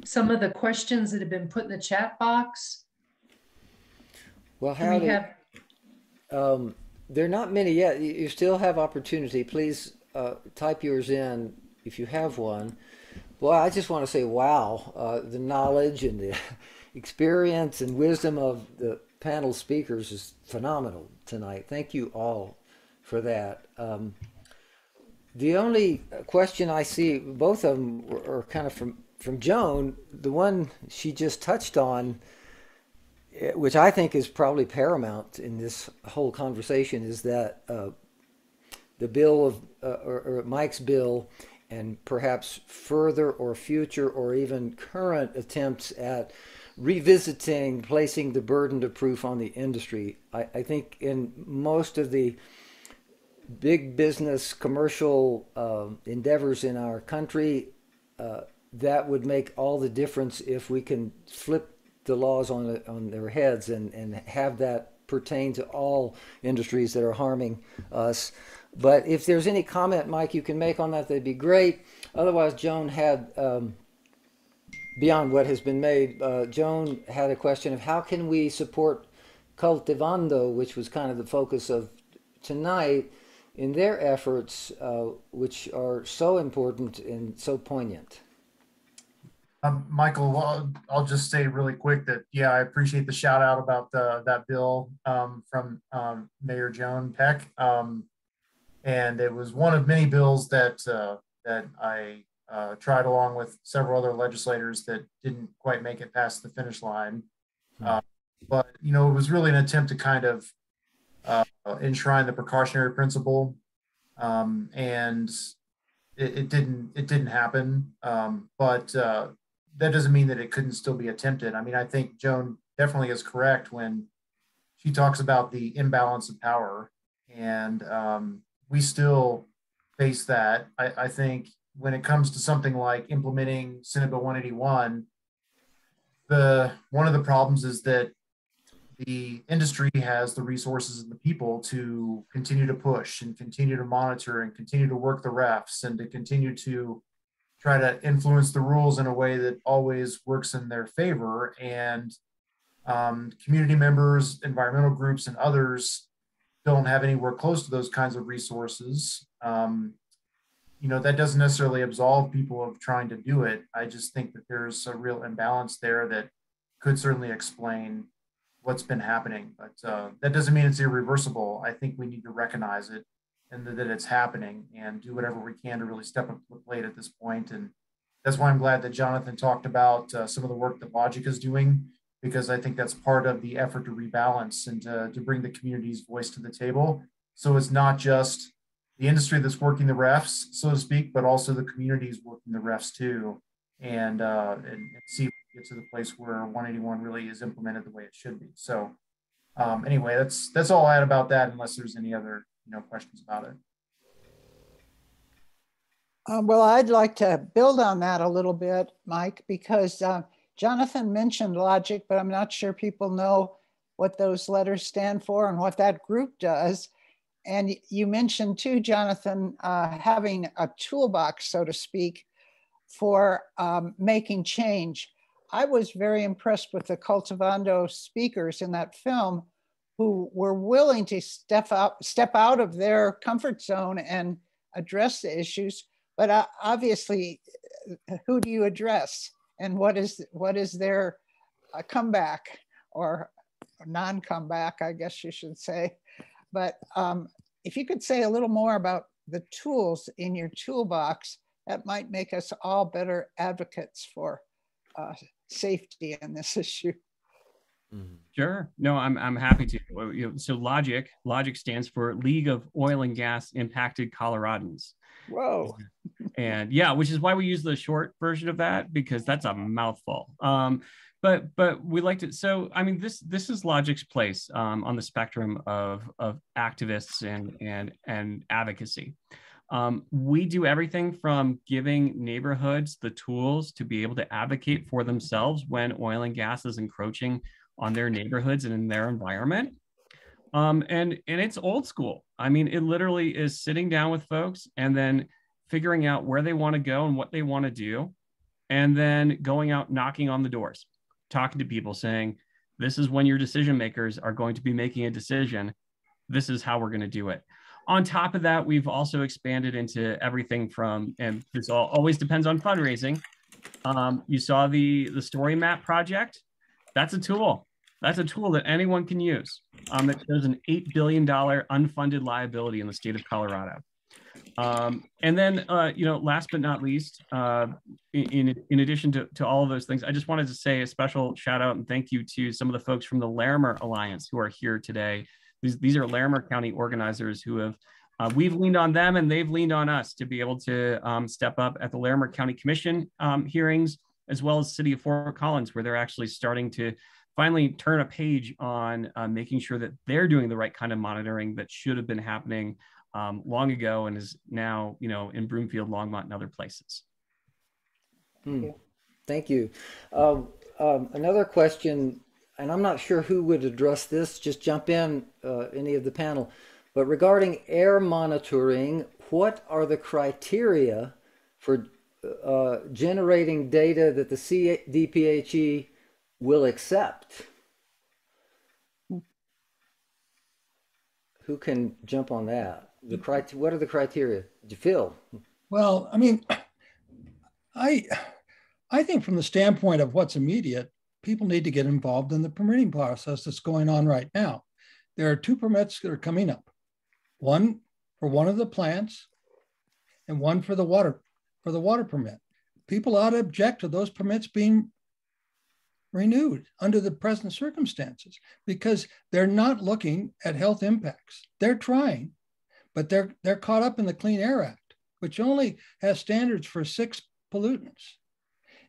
Speaker 19: some of the questions that have been put in the chat box.
Speaker 25: Well, how we have... um, there are not many yet. You still have opportunity. Please uh, type yours in if you have one. Well, I just want to say, wow, uh, the knowledge and the experience and wisdom of the panel speakers is phenomenal tonight. Thank you all for that. Um, the only question I see, both of them are kind of from from Joan. The one she just touched on, which I think is probably paramount in this whole conversation, is that uh, the bill of uh, or, or Mike's bill, and perhaps further or future or even current attempts at revisiting placing the burden of proof on the industry. I, I think in most of the big business commercial uh, endeavors in our country, uh, that would make all the difference if we can flip the laws on on their heads and, and have that pertain to all industries that are harming us. But if there's any comment, Mike, you can make on that, that'd be great. Otherwise, Joan had, um, beyond what has been made, uh, Joan had a question of how can we support Cultivando, which was kind of the focus of tonight, in their efforts, uh, which are so important and so poignant.
Speaker 22: Um, Michael, well, I'll just say really quick that yeah, I appreciate the shout out about the, that bill um, from um, Mayor Joan Peck, um, and it was one of many bills that uh, that I uh, tried along with several other legislators that didn't quite make it past the finish line. Hmm. Uh, but you know, it was really an attempt to kind of uh, enshrine the precautionary principle, um, and it, it, didn't it didn't happen. Um, but uh, that doesn't mean that it couldn't still be attempted. I mean, I think Joan definitely is correct when she talks about the imbalance of power, and um, we still face that. I, I think when it comes to something like implementing Senate Bill 181, the one of the problems is that the industry has the resources and the people to continue to push and continue to monitor and continue to work the refs and to continue to try to influence the rules in a way that always works in their favor. And um, community members, environmental groups, and others don't have anywhere close to those kinds of resources. Um, you know, that doesn't necessarily absolve people of trying to do it. I just think that there's a real imbalance there that could certainly explain what's been happening. But uh, that doesn't mean it's irreversible. I think we need to recognize it and that, it's happening and do whatever we can to really step up the plate at this point. And that's why I'm glad that Jonathan talked about uh, some of the work that Logic is doing, because I think that's part of the effort to rebalance and to, to bring the community's voice to the table. So it's not just the industry that's working the refs, so to speak, but also the communities working the refs too. And, uh, and, and see get to the place where 181 really is implemented the way it should be. So um, anyway, that's that's all I had about that. Unless there's any other know questions about it.
Speaker 26: Um, well, I'd like to build on that a little bit, Mike, because uh, Jonathan mentioned logic, but I'm not sure people know what those letters stand for and what that group does. And you mentioned too, Jonathan, uh, having a toolbox, so to speak, for um, making change. I was very impressed with the Cultivando speakers in that film who were willing to step out, step out of their comfort zone and address the issues. But uh, obviously, who do you address, and what is what is their uh, comeback or non-comeback? I guess you should say. But um, if you could say a little more about the tools in your toolbox, that might make us all better advocates for uh, safety in this issue.
Speaker 23: Mm-hmm. Sure. No, I'm, I'm happy to. So Logic, Logic stands for League of Oil and Gas Impacted Coloradans.
Speaker 26: Whoa.
Speaker 23: and yeah, which is why we use the short version of that because that's a mouthful. Um, but but we liked it. So I mean, this this is Logic's place um, on the spectrum of of activists and and and advocacy. Um, we do everything from giving neighborhoods the tools to be able to advocate for themselves when oil and gas is encroaching on their neighborhoods and in their environment. Um, and and it's old school. I mean, it literally is sitting down with folks and then figuring out where they want to go and what they want to do, and then going out knocking on the doors, talking to people, saying, "This is when your decision makers are going to be making a decision. This is how we're going to do it." on top of that, we've also expanded into everything from, and this all, always depends on fundraising. Um, you saw the the story map project. That's a tool. That's a tool that anyone can use. Um, that shows an eight billion dollar unfunded liability in the state of Colorado. Um, and then, uh, you know, last but not least, uh, in, in addition to, to all of those things, I just wanted to say a special shout out and thank you to some of the folks from the Larimer Alliance who are here today. These, these are Larimer County organizers who have, uh, we've leaned on them and they've leaned on us to be able to um, step up at the Larimer County Commission um, hearings, as well as City of Fort Collins, where they're actually starting to finally turn a page on uh, making sure that they're doing the right kind of monitoring that should have been happening um, long ago and is now, you know, in Broomfield, Longmont, and other places.
Speaker 25: Hmm. Thank you. Um, um, another question, and I'm not sure who would address this. Just jump in, uh, any of the panel. But regarding air monitoring, what are the criteria for uh, generating data that the CDPHE will accept? Who can jump on that? the what are the criteria? Phil?
Speaker 17: Well, I mean, I, I think from the standpoint of what's immediate, people need to get involved in the permitting process that's going on right now. There are two permits that are coming up, one for one of the plants and one for the water, for the water permit. People ought to object to those permits being renewed under the present circumstances because they're not looking at health impacts. They're trying, but they're they're caught up in the Clean Air Act, which only has standards for six pollutants.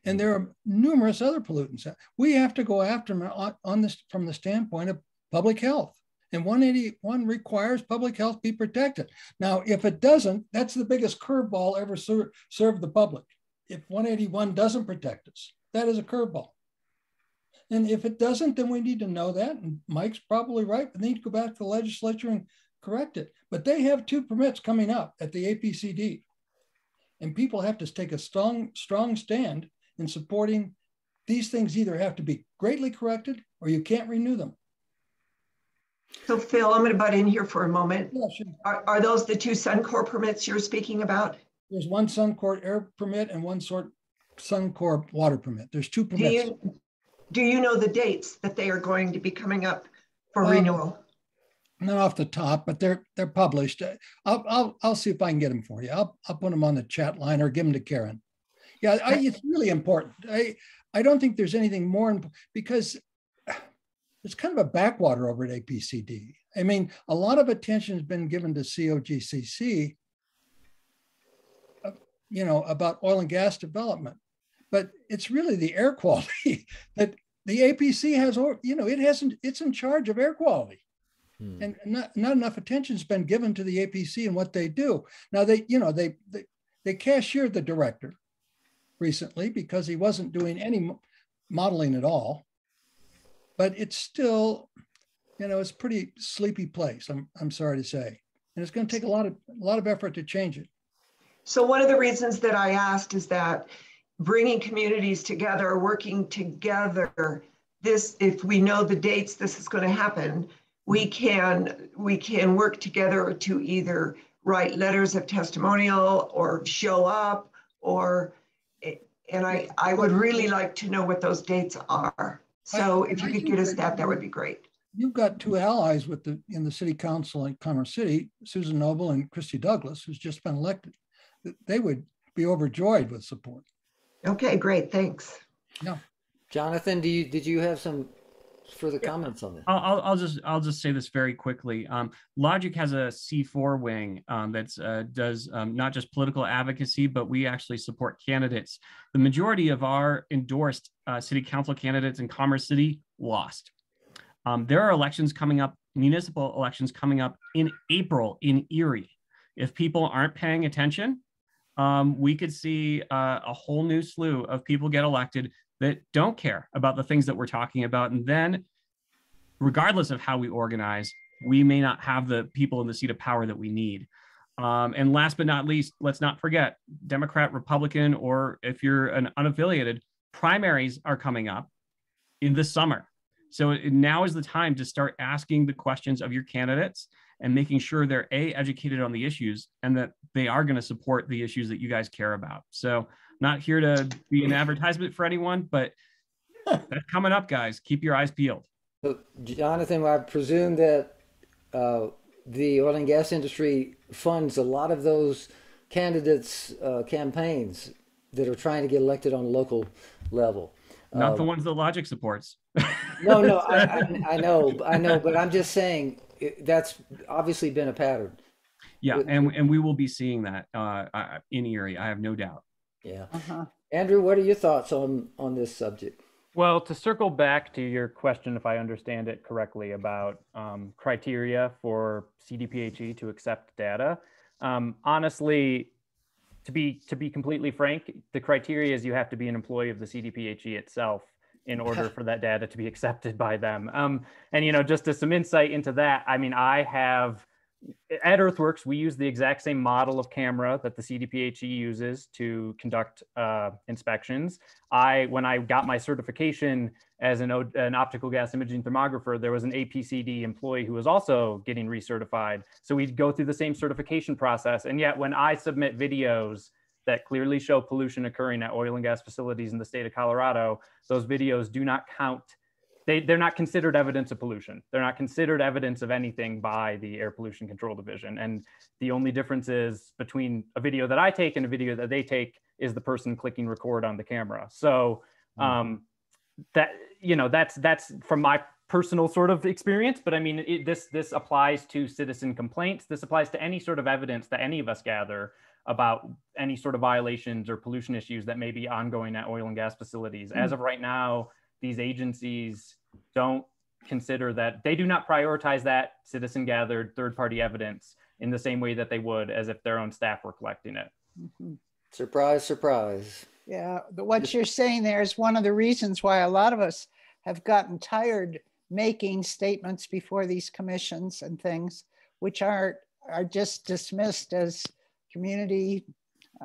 Speaker 17: And there are numerous other pollutants. We have to go after them on, on this from the standpoint of public health. And 181 requires public health be protected. Now, if it doesn't, that's the biggest curveball ever ser- served the public. If 181 doesn't protect us, that is a curveball. And if it doesn't, then we need to know that. And Mike's probably right. We need to go back to the legislature and correct it. But they have two permits coming up at the APCD. And people have to take a strong, strong stand in supporting these things either have to be greatly corrected or you can't renew them.
Speaker 24: So Phil, I'm going to butt in here for a moment. Yeah, sure. are, are those the two Suncor permits you're speaking about?
Speaker 17: There's one Suncor air permit and one sort Suncor water permit. There's two permits.
Speaker 24: Do you, do you know the dates that they are going to be coming up for um, renewal?
Speaker 17: not off the top, but they're they're published. I'll I'll I'll see if I can get them for you. I'll I'll put them on the chat line or give them to Karen. Yeah, I, it's really important. I I don't think there's anything more imp- because it's kind of a backwater over at APCD. I mean, a lot of attention has been given to COGCC, uh, you know, about oil and gas development, but it's really the air quality that the APC has. You know, it hasn't. It's in charge of air quality. Hmm. And not, not enough attention's been given to the APC and what they do. Now they, you know, they they, they cashiered the director recently because he wasn't doing any modeling at all. But it's still, you know, it's pretty sleepy place. I'm I'm sorry to say, and it's going to take a lot of a lot of effort to change it.
Speaker 24: So one of the reasons that I asked is that bringing communities together, working together. This, if we know the dates this is going to happen, we can we can work together to either write letters of testimonial or show up or and I, I would really like to know what those dates are. So if you could get us that, that would be great.
Speaker 17: You've got two allies with the in the city council in Commerce City, Susan Noble and Christy Douglas, who's just been elected. They would be overjoyed with support.
Speaker 24: Okay, great. Thanks.
Speaker 17: No.
Speaker 25: Jonathan, do you did you have some further comments on this?
Speaker 23: I'll, I'll just I'll just say this very quickly. Um, Logic has a C4 wing um, that uh, does um, not just political advocacy, but we actually support candidates. The majority of our endorsed uh, city council candidates in Commerce City lost. Um, there are elections coming up, municipal elections coming up in April in Erie. If people aren't paying attention, um, we could see uh, a whole new slew of people get elected that don't care about the things that we're talking about. And then, regardless of how we organize, we may not have the people in the seat of power that we need. Um, and last but not least, let's not forget Democrat, Republican, or if you're an unaffiliated, primaries are coming up in the summer. So now is the time to start asking the questions of your candidates and making sure they're a educated on the issues and that they are going to support the issues that you guys care about. So not here to be an advertisement for anyone, but that's coming up, guys. Keep your eyes peeled.
Speaker 25: So, Jonathan, I presume that uh, the oil and gas industry funds a lot of those candidates' uh, campaigns that are trying to get elected on a local level.
Speaker 23: Not
Speaker 25: Um,
Speaker 23: the ones that Logic supports.
Speaker 25: no, no, I, I, I know, I know, but I'm just saying it, that's obviously been a pattern.
Speaker 23: Yeah, and and we will be seeing that uh, uh, in Erie. I have no doubt.
Speaker 25: Yeah.
Speaker 26: Uh-huh.
Speaker 25: Andrew, what are your thoughts on on this subject?
Speaker 21: Well, to circle back to your question, if I understand it correctly, about um, criteria for CDPHE to accept data, um, honestly, to be to be completely frank, the criteria is you have to be an employee of the CDPHE itself in order for that data to be accepted by them. Um, and you know, just as some insight into that, I mean, I have at Earthworks, we use the exact same model of camera that the CDPHE uses to conduct uh, inspections. I, when I got my certification as an, o- an optical gas imaging thermographer, there was an APCD employee who was also getting recertified. So we'd go through the same certification process. And yet when I submit videos that clearly show pollution occurring at oil and gas facilities in the state of Colorado, those videos do not count they, they're not considered evidence of pollution. They're not considered evidence of anything by the Air Pollution Control Division. And the only difference is between a video that I take and a video that they take is the person clicking record on the camera. So um, that you know that's that's from my personal sort of experience. But I mean, it, this this applies to citizen complaints. This applies to any sort of evidence that any of us gather about any sort of violations or pollution issues that may be ongoing at oil and gas facilities. As hmm. of right now, these agencies don't consider that they do not prioritize that citizen gathered third party evidence in the same way that they would as if their own staff were collecting it. Mm-hmm.
Speaker 25: Surprise, surprise.
Speaker 26: Yeah, but what you're saying there is one of the reasons why a lot of us have gotten tired making statements before these commissions and things, which are are just dismissed as community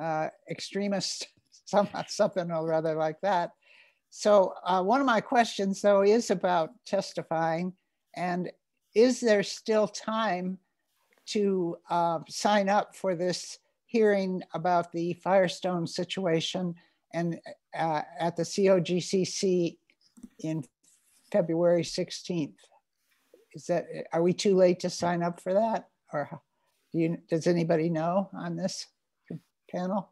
Speaker 26: uh, extremist, some, something or other like that. So uh, one of my questions though is about testifying, and is there still time to uh, sign up for this hearing about the Firestone situation and uh, at the COGCC in February 16th. Is that, are we too late to sign up for that? Or do you, does anybody know on this panel?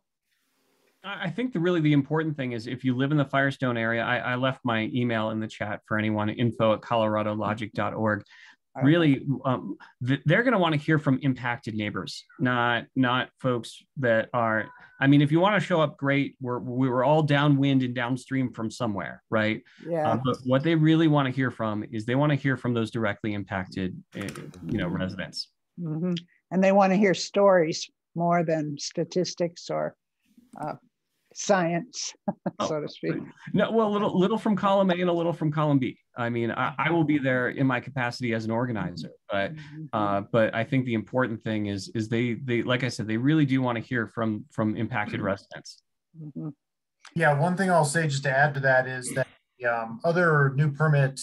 Speaker 23: I think the really the important thing is if you live in the Firestone area, I, I left my email in the chat for anyone, info at coloradologic.org. Really, um, th- they're going to want to hear from impacted neighbors, not not folks that are. I mean, if you want to show up, great. We're we were all downwind and downstream from somewhere, right?
Speaker 26: Yeah.
Speaker 23: Um, but what they really want to hear from is they want to hear from those directly impacted, uh, you know, residents.
Speaker 26: Mhm. And they want to hear stories more than statistics or uh, science, so to speak.
Speaker 23: No, well, a little, little from column A and a little from column B. I mean, I, I will be there in my capacity as an organizer, but uh, but I think the important thing is is they they like I said, they really do want to hear from from impacted residents.
Speaker 26: Mhm.
Speaker 22: Yeah, one thing I'll say just to add to that is that the um, other new permit,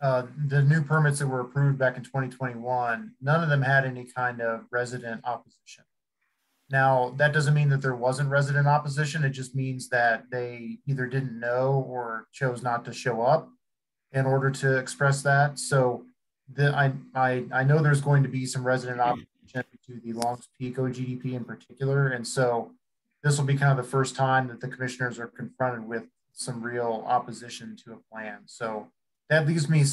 Speaker 22: uh, the new permits that were approved back in 2021, none of them had any kind of resident opposition. Now, that doesn't mean that there wasn't resident opposition. It just means that they either didn't know or chose not to show up in order to express that. So the, I, I, I know there's going to be some resident opposition to the Longs Peak OGDP in particular. And so this will be kind of the first time that the commissioners are confronted with some real opposition to a plan. So that leaves me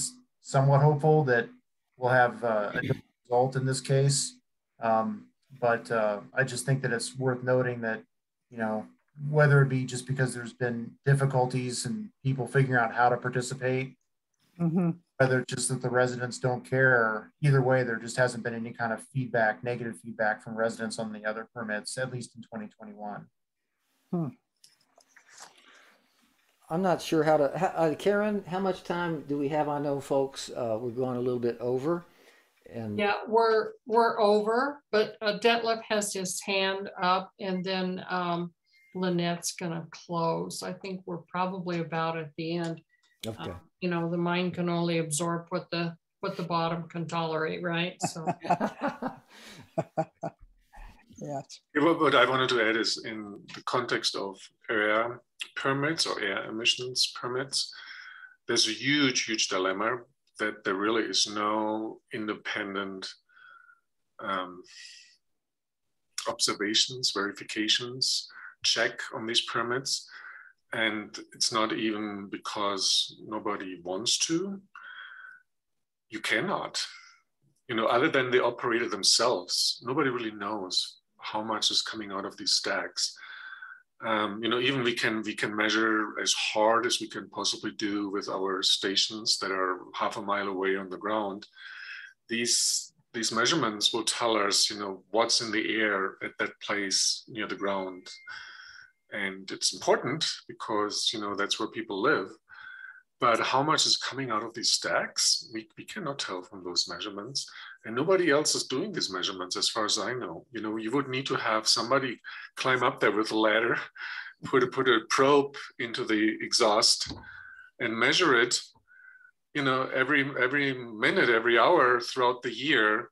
Speaker 22: somewhat hopeful that we'll have uh, a good result in this case. Um, but uh, I just think that it's worth noting that, you know, whether it be just because there's been difficulties and people figuring out how to participate,
Speaker 26: Mhm.
Speaker 22: whether it's just that the residents don't care, either way, there just hasn't been any kind of feedback, negative feedback from residents on the other permits, at least in 2021.
Speaker 25: I'm not sure how to. How, uh, Karen, how much time do we have? I know, folks, uh, we're going a little bit over, and
Speaker 2: Yeah, we're, we're over, but uh, Detlev has his hand up and then um, Lynette's gonna close. I think we're probably about at the end.
Speaker 25: okay.
Speaker 2: Uh, You know, the mind can only absorb what the, what the bottom can tolerate, right? So,
Speaker 20: What I wanted to add is in the context of air permits or air emissions permits, there's a huge, huge dilemma that there really is no independent um, observations, verifications, check on these permits. And it's not even because nobody wants to. You cannot. You know, other than the operator themselves, nobody really knows how much is coming out of these stacks. Um, you know, even we can we can measure as hard as we can possibly do with our stations that are half a mile away on the ground. These these measurements will tell us, you know, what's in the air at that place near the ground. And it's important because, you know, that's where people live. But how much is coming out of these stacks, we, we cannot tell from those measurements. And nobody else is doing these measurements as far as I know. You know, you would need to have somebody climb up there with a ladder, put a, put a probe into the exhaust and measure it you know every every minute every hour throughout the year.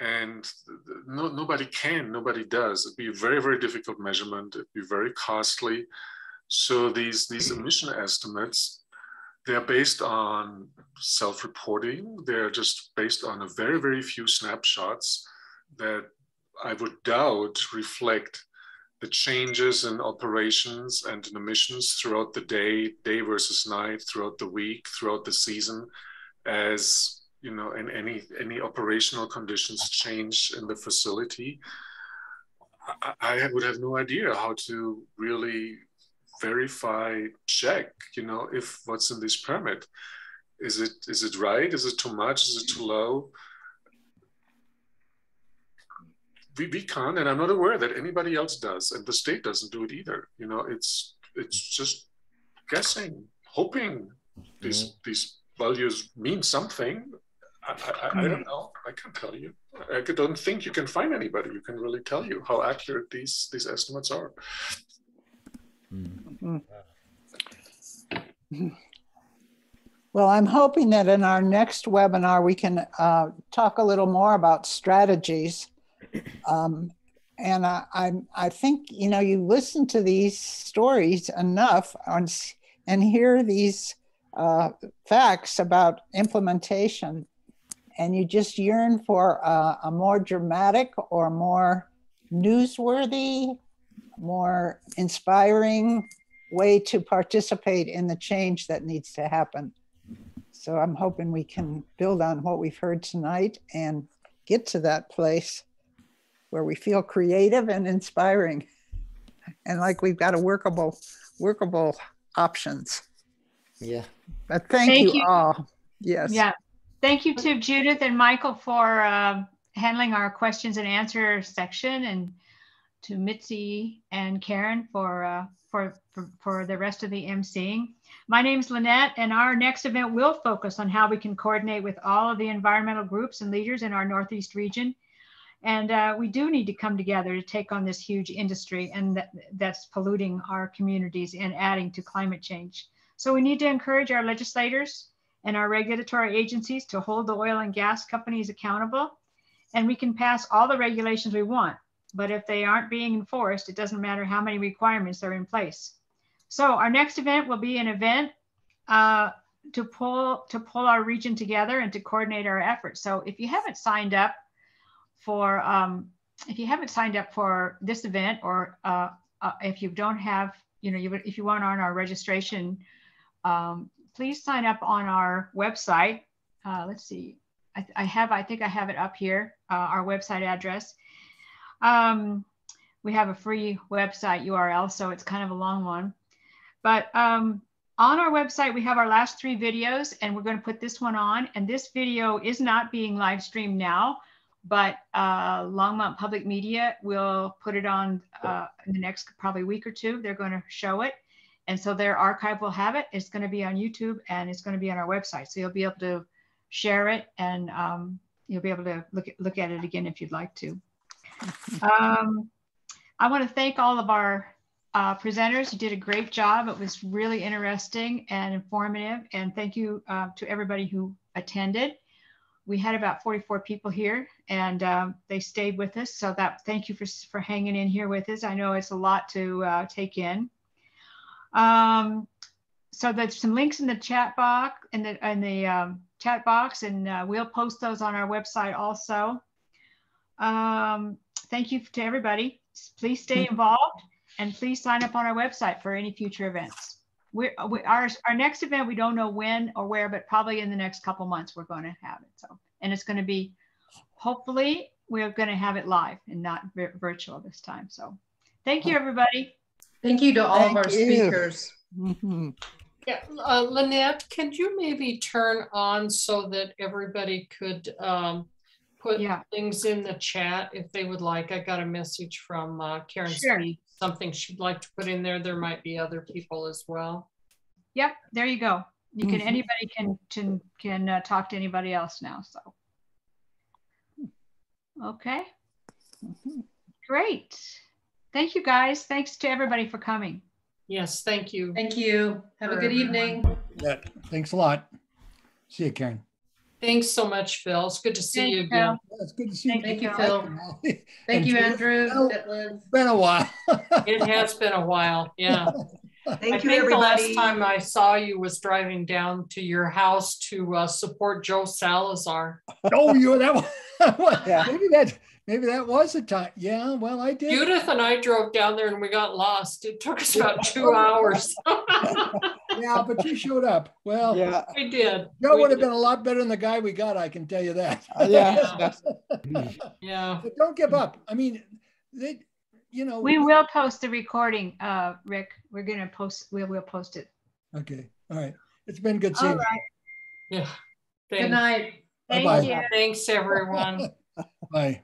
Speaker 20: And no, nobody can nobody does. It'd be a very very difficult measurement. It'd be very costly. So these these emission estimates they're based on self-reporting they're just based on a very very few snapshots that i would doubt reflect the changes in operations and in emissions throughout the day, day versus night, throughout the week, throughout the season, as you know, and any any operational conditions change in the facility. I, I would have no idea how to really verify, check, you know, if what's in this permit is it is it right? Is it too much? Is it too low? we, we can't, and I'm not aware that anybody else does, and the state doesn't do it either. You know, it's it's just guessing, hoping these mm-hmm. these values mean something. I, I, I, don't know. I can't tell you. I don't think you can find anybody who can really tell you how accurate these these estimates are. Mm.
Speaker 26: Well, I'm hoping that in our next webinar, we can uh, talk a little more about strategies um, and I, I, I think you know you listen to these stories enough on, and hear these uh, facts about implementation, and you just yearn for a, a more dramatic or more newsworthy, more inspiring way to participate in the change that needs to happen. So I'm hoping we can build on what we've heard tonight and get to that place where we feel creative and inspiring and like we've got a workable workable options.
Speaker 25: Yeah.
Speaker 26: But thank, thank you, you, all. Yes.
Speaker 27: Yeah. Thank you to judith and michael for uh, handling our questions and answer section and to mitzi and karen for uh, for, for, for the rest of the emceeing. My name is Lynette, and our next event will focus on how we can coordinate with all of the environmental groups and leaders in our Northeast region and uh, we do need to come together to take on this huge industry and that, that's polluting our communities and adding to climate change. So we need to encourage our legislators and our regulatory agencies to hold the oil and gas companies accountable. And we can pass all the regulations we want, but if they aren't being enforced, it doesn't matter how many requirements are in place. So our next event will be an event uh, to pull to pull our region together and to coordinate our efforts. So if you haven't signed up for um, if you haven't signed up for this event or uh, uh, if you don't have, you know, you, if you want on our registration, um, please sign up on our website. Uh, let's see, I, I, have, I think I have it up here, uh, our website address. Um, we have a free website URL, so it's kind of a long one. But um, on our website, we have our last three videos, and we're going to put this one on. And this video is not being live streamed now but uh, Longmont Public Media will put it on uh, in the next probably week or two. They're going to show it. And so their archive will have it. It's going to be on YouTube and it's going to be on our website. So you'll be able to share it and um, you'll be able to look at, look at it again if you'd like to. Um, I want to thank all of our uh, presenters. You did a great job. It was really interesting and informative. And thank you uh, to everybody who attended we had about 44 people here and um, they stayed with us. So that thank you for, for hanging in here with us. I know it's a lot to uh, take in. Um, so there's some links in the chat box in the, in the um, chat box and uh, we'll post those on our website also. um, thank you to everybody. Please stay involved and please sign up on our website for any future events. We're, we, our, our next event, we don't know when or where, but probably in the next couple months, we're going to have it. So, and it's going to be, hopefully we're going to have it live and not vir virtual this time. So thank you, everybody.
Speaker 19: Thank you to all
Speaker 26: Thank
Speaker 19: of our
Speaker 26: you.
Speaker 19: speakers.
Speaker 26: Mhm.
Speaker 2: Yeah, uh, Lynette, can you maybe turn on so that everybody could um, put things in the chat if they would like? I got a message from uh, Karen
Speaker 27: Sure.
Speaker 2: Speed, something she'd like to put in there. There might be other people as well.
Speaker 27: Yep, there you go. You can,
Speaker 2: Mhm.
Speaker 27: anybody can, can, can uh, talk to anybody else now, so. Okay. Great. Thank you, guys. Thanks to everybody for coming.
Speaker 2: Yes, thank you.
Speaker 19: Thank you. Have a good
Speaker 2: everyone.
Speaker 19: evening.
Speaker 17: Yeah, thanks a lot. See you, Karen.
Speaker 2: Thanks so much, Phil. It's good to see
Speaker 27: Thanks,
Speaker 2: you again.
Speaker 17: Yeah, it's good to see you.
Speaker 19: Thank you, Phil. Thank
Speaker 17: And
Speaker 19: you, Andrew.
Speaker 17: Oh,
Speaker 19: Detlev.
Speaker 17: Been a while.
Speaker 2: It has been a while, yeah.
Speaker 24: Thank
Speaker 2: I
Speaker 24: you,
Speaker 2: think the last time I saw you was driving down to your house to uh, support Joe Salazar.
Speaker 17: Oh, you that was,
Speaker 26: Yeah.
Speaker 17: maybe that maybe that was a time. Yeah, well, I did.
Speaker 2: Judith and I drove down there and we got lost. It took us about two hours.
Speaker 17: Yeah, but you showed up. Well,
Speaker 26: Yeah.
Speaker 2: We did.
Speaker 17: Joe
Speaker 2: We
Speaker 17: would have
Speaker 2: did.
Speaker 17: been a lot better than the guy we got. I can tell you that.
Speaker 26: Uh, yeah.
Speaker 2: Yeah.
Speaker 17: But don't give up. I mean, they, you know.
Speaker 27: We will post the recording, uh, Rick. We're gonna post, we will post it.
Speaker 17: Okay. All right. It's been good
Speaker 27: All
Speaker 17: seeing
Speaker 27: right.
Speaker 2: Yeah.
Speaker 19: Good
Speaker 2: Thanks.
Speaker 19: night.
Speaker 17: Bye-bye.
Speaker 27: You.
Speaker 2: Thanks, everyone.
Speaker 17: Bye.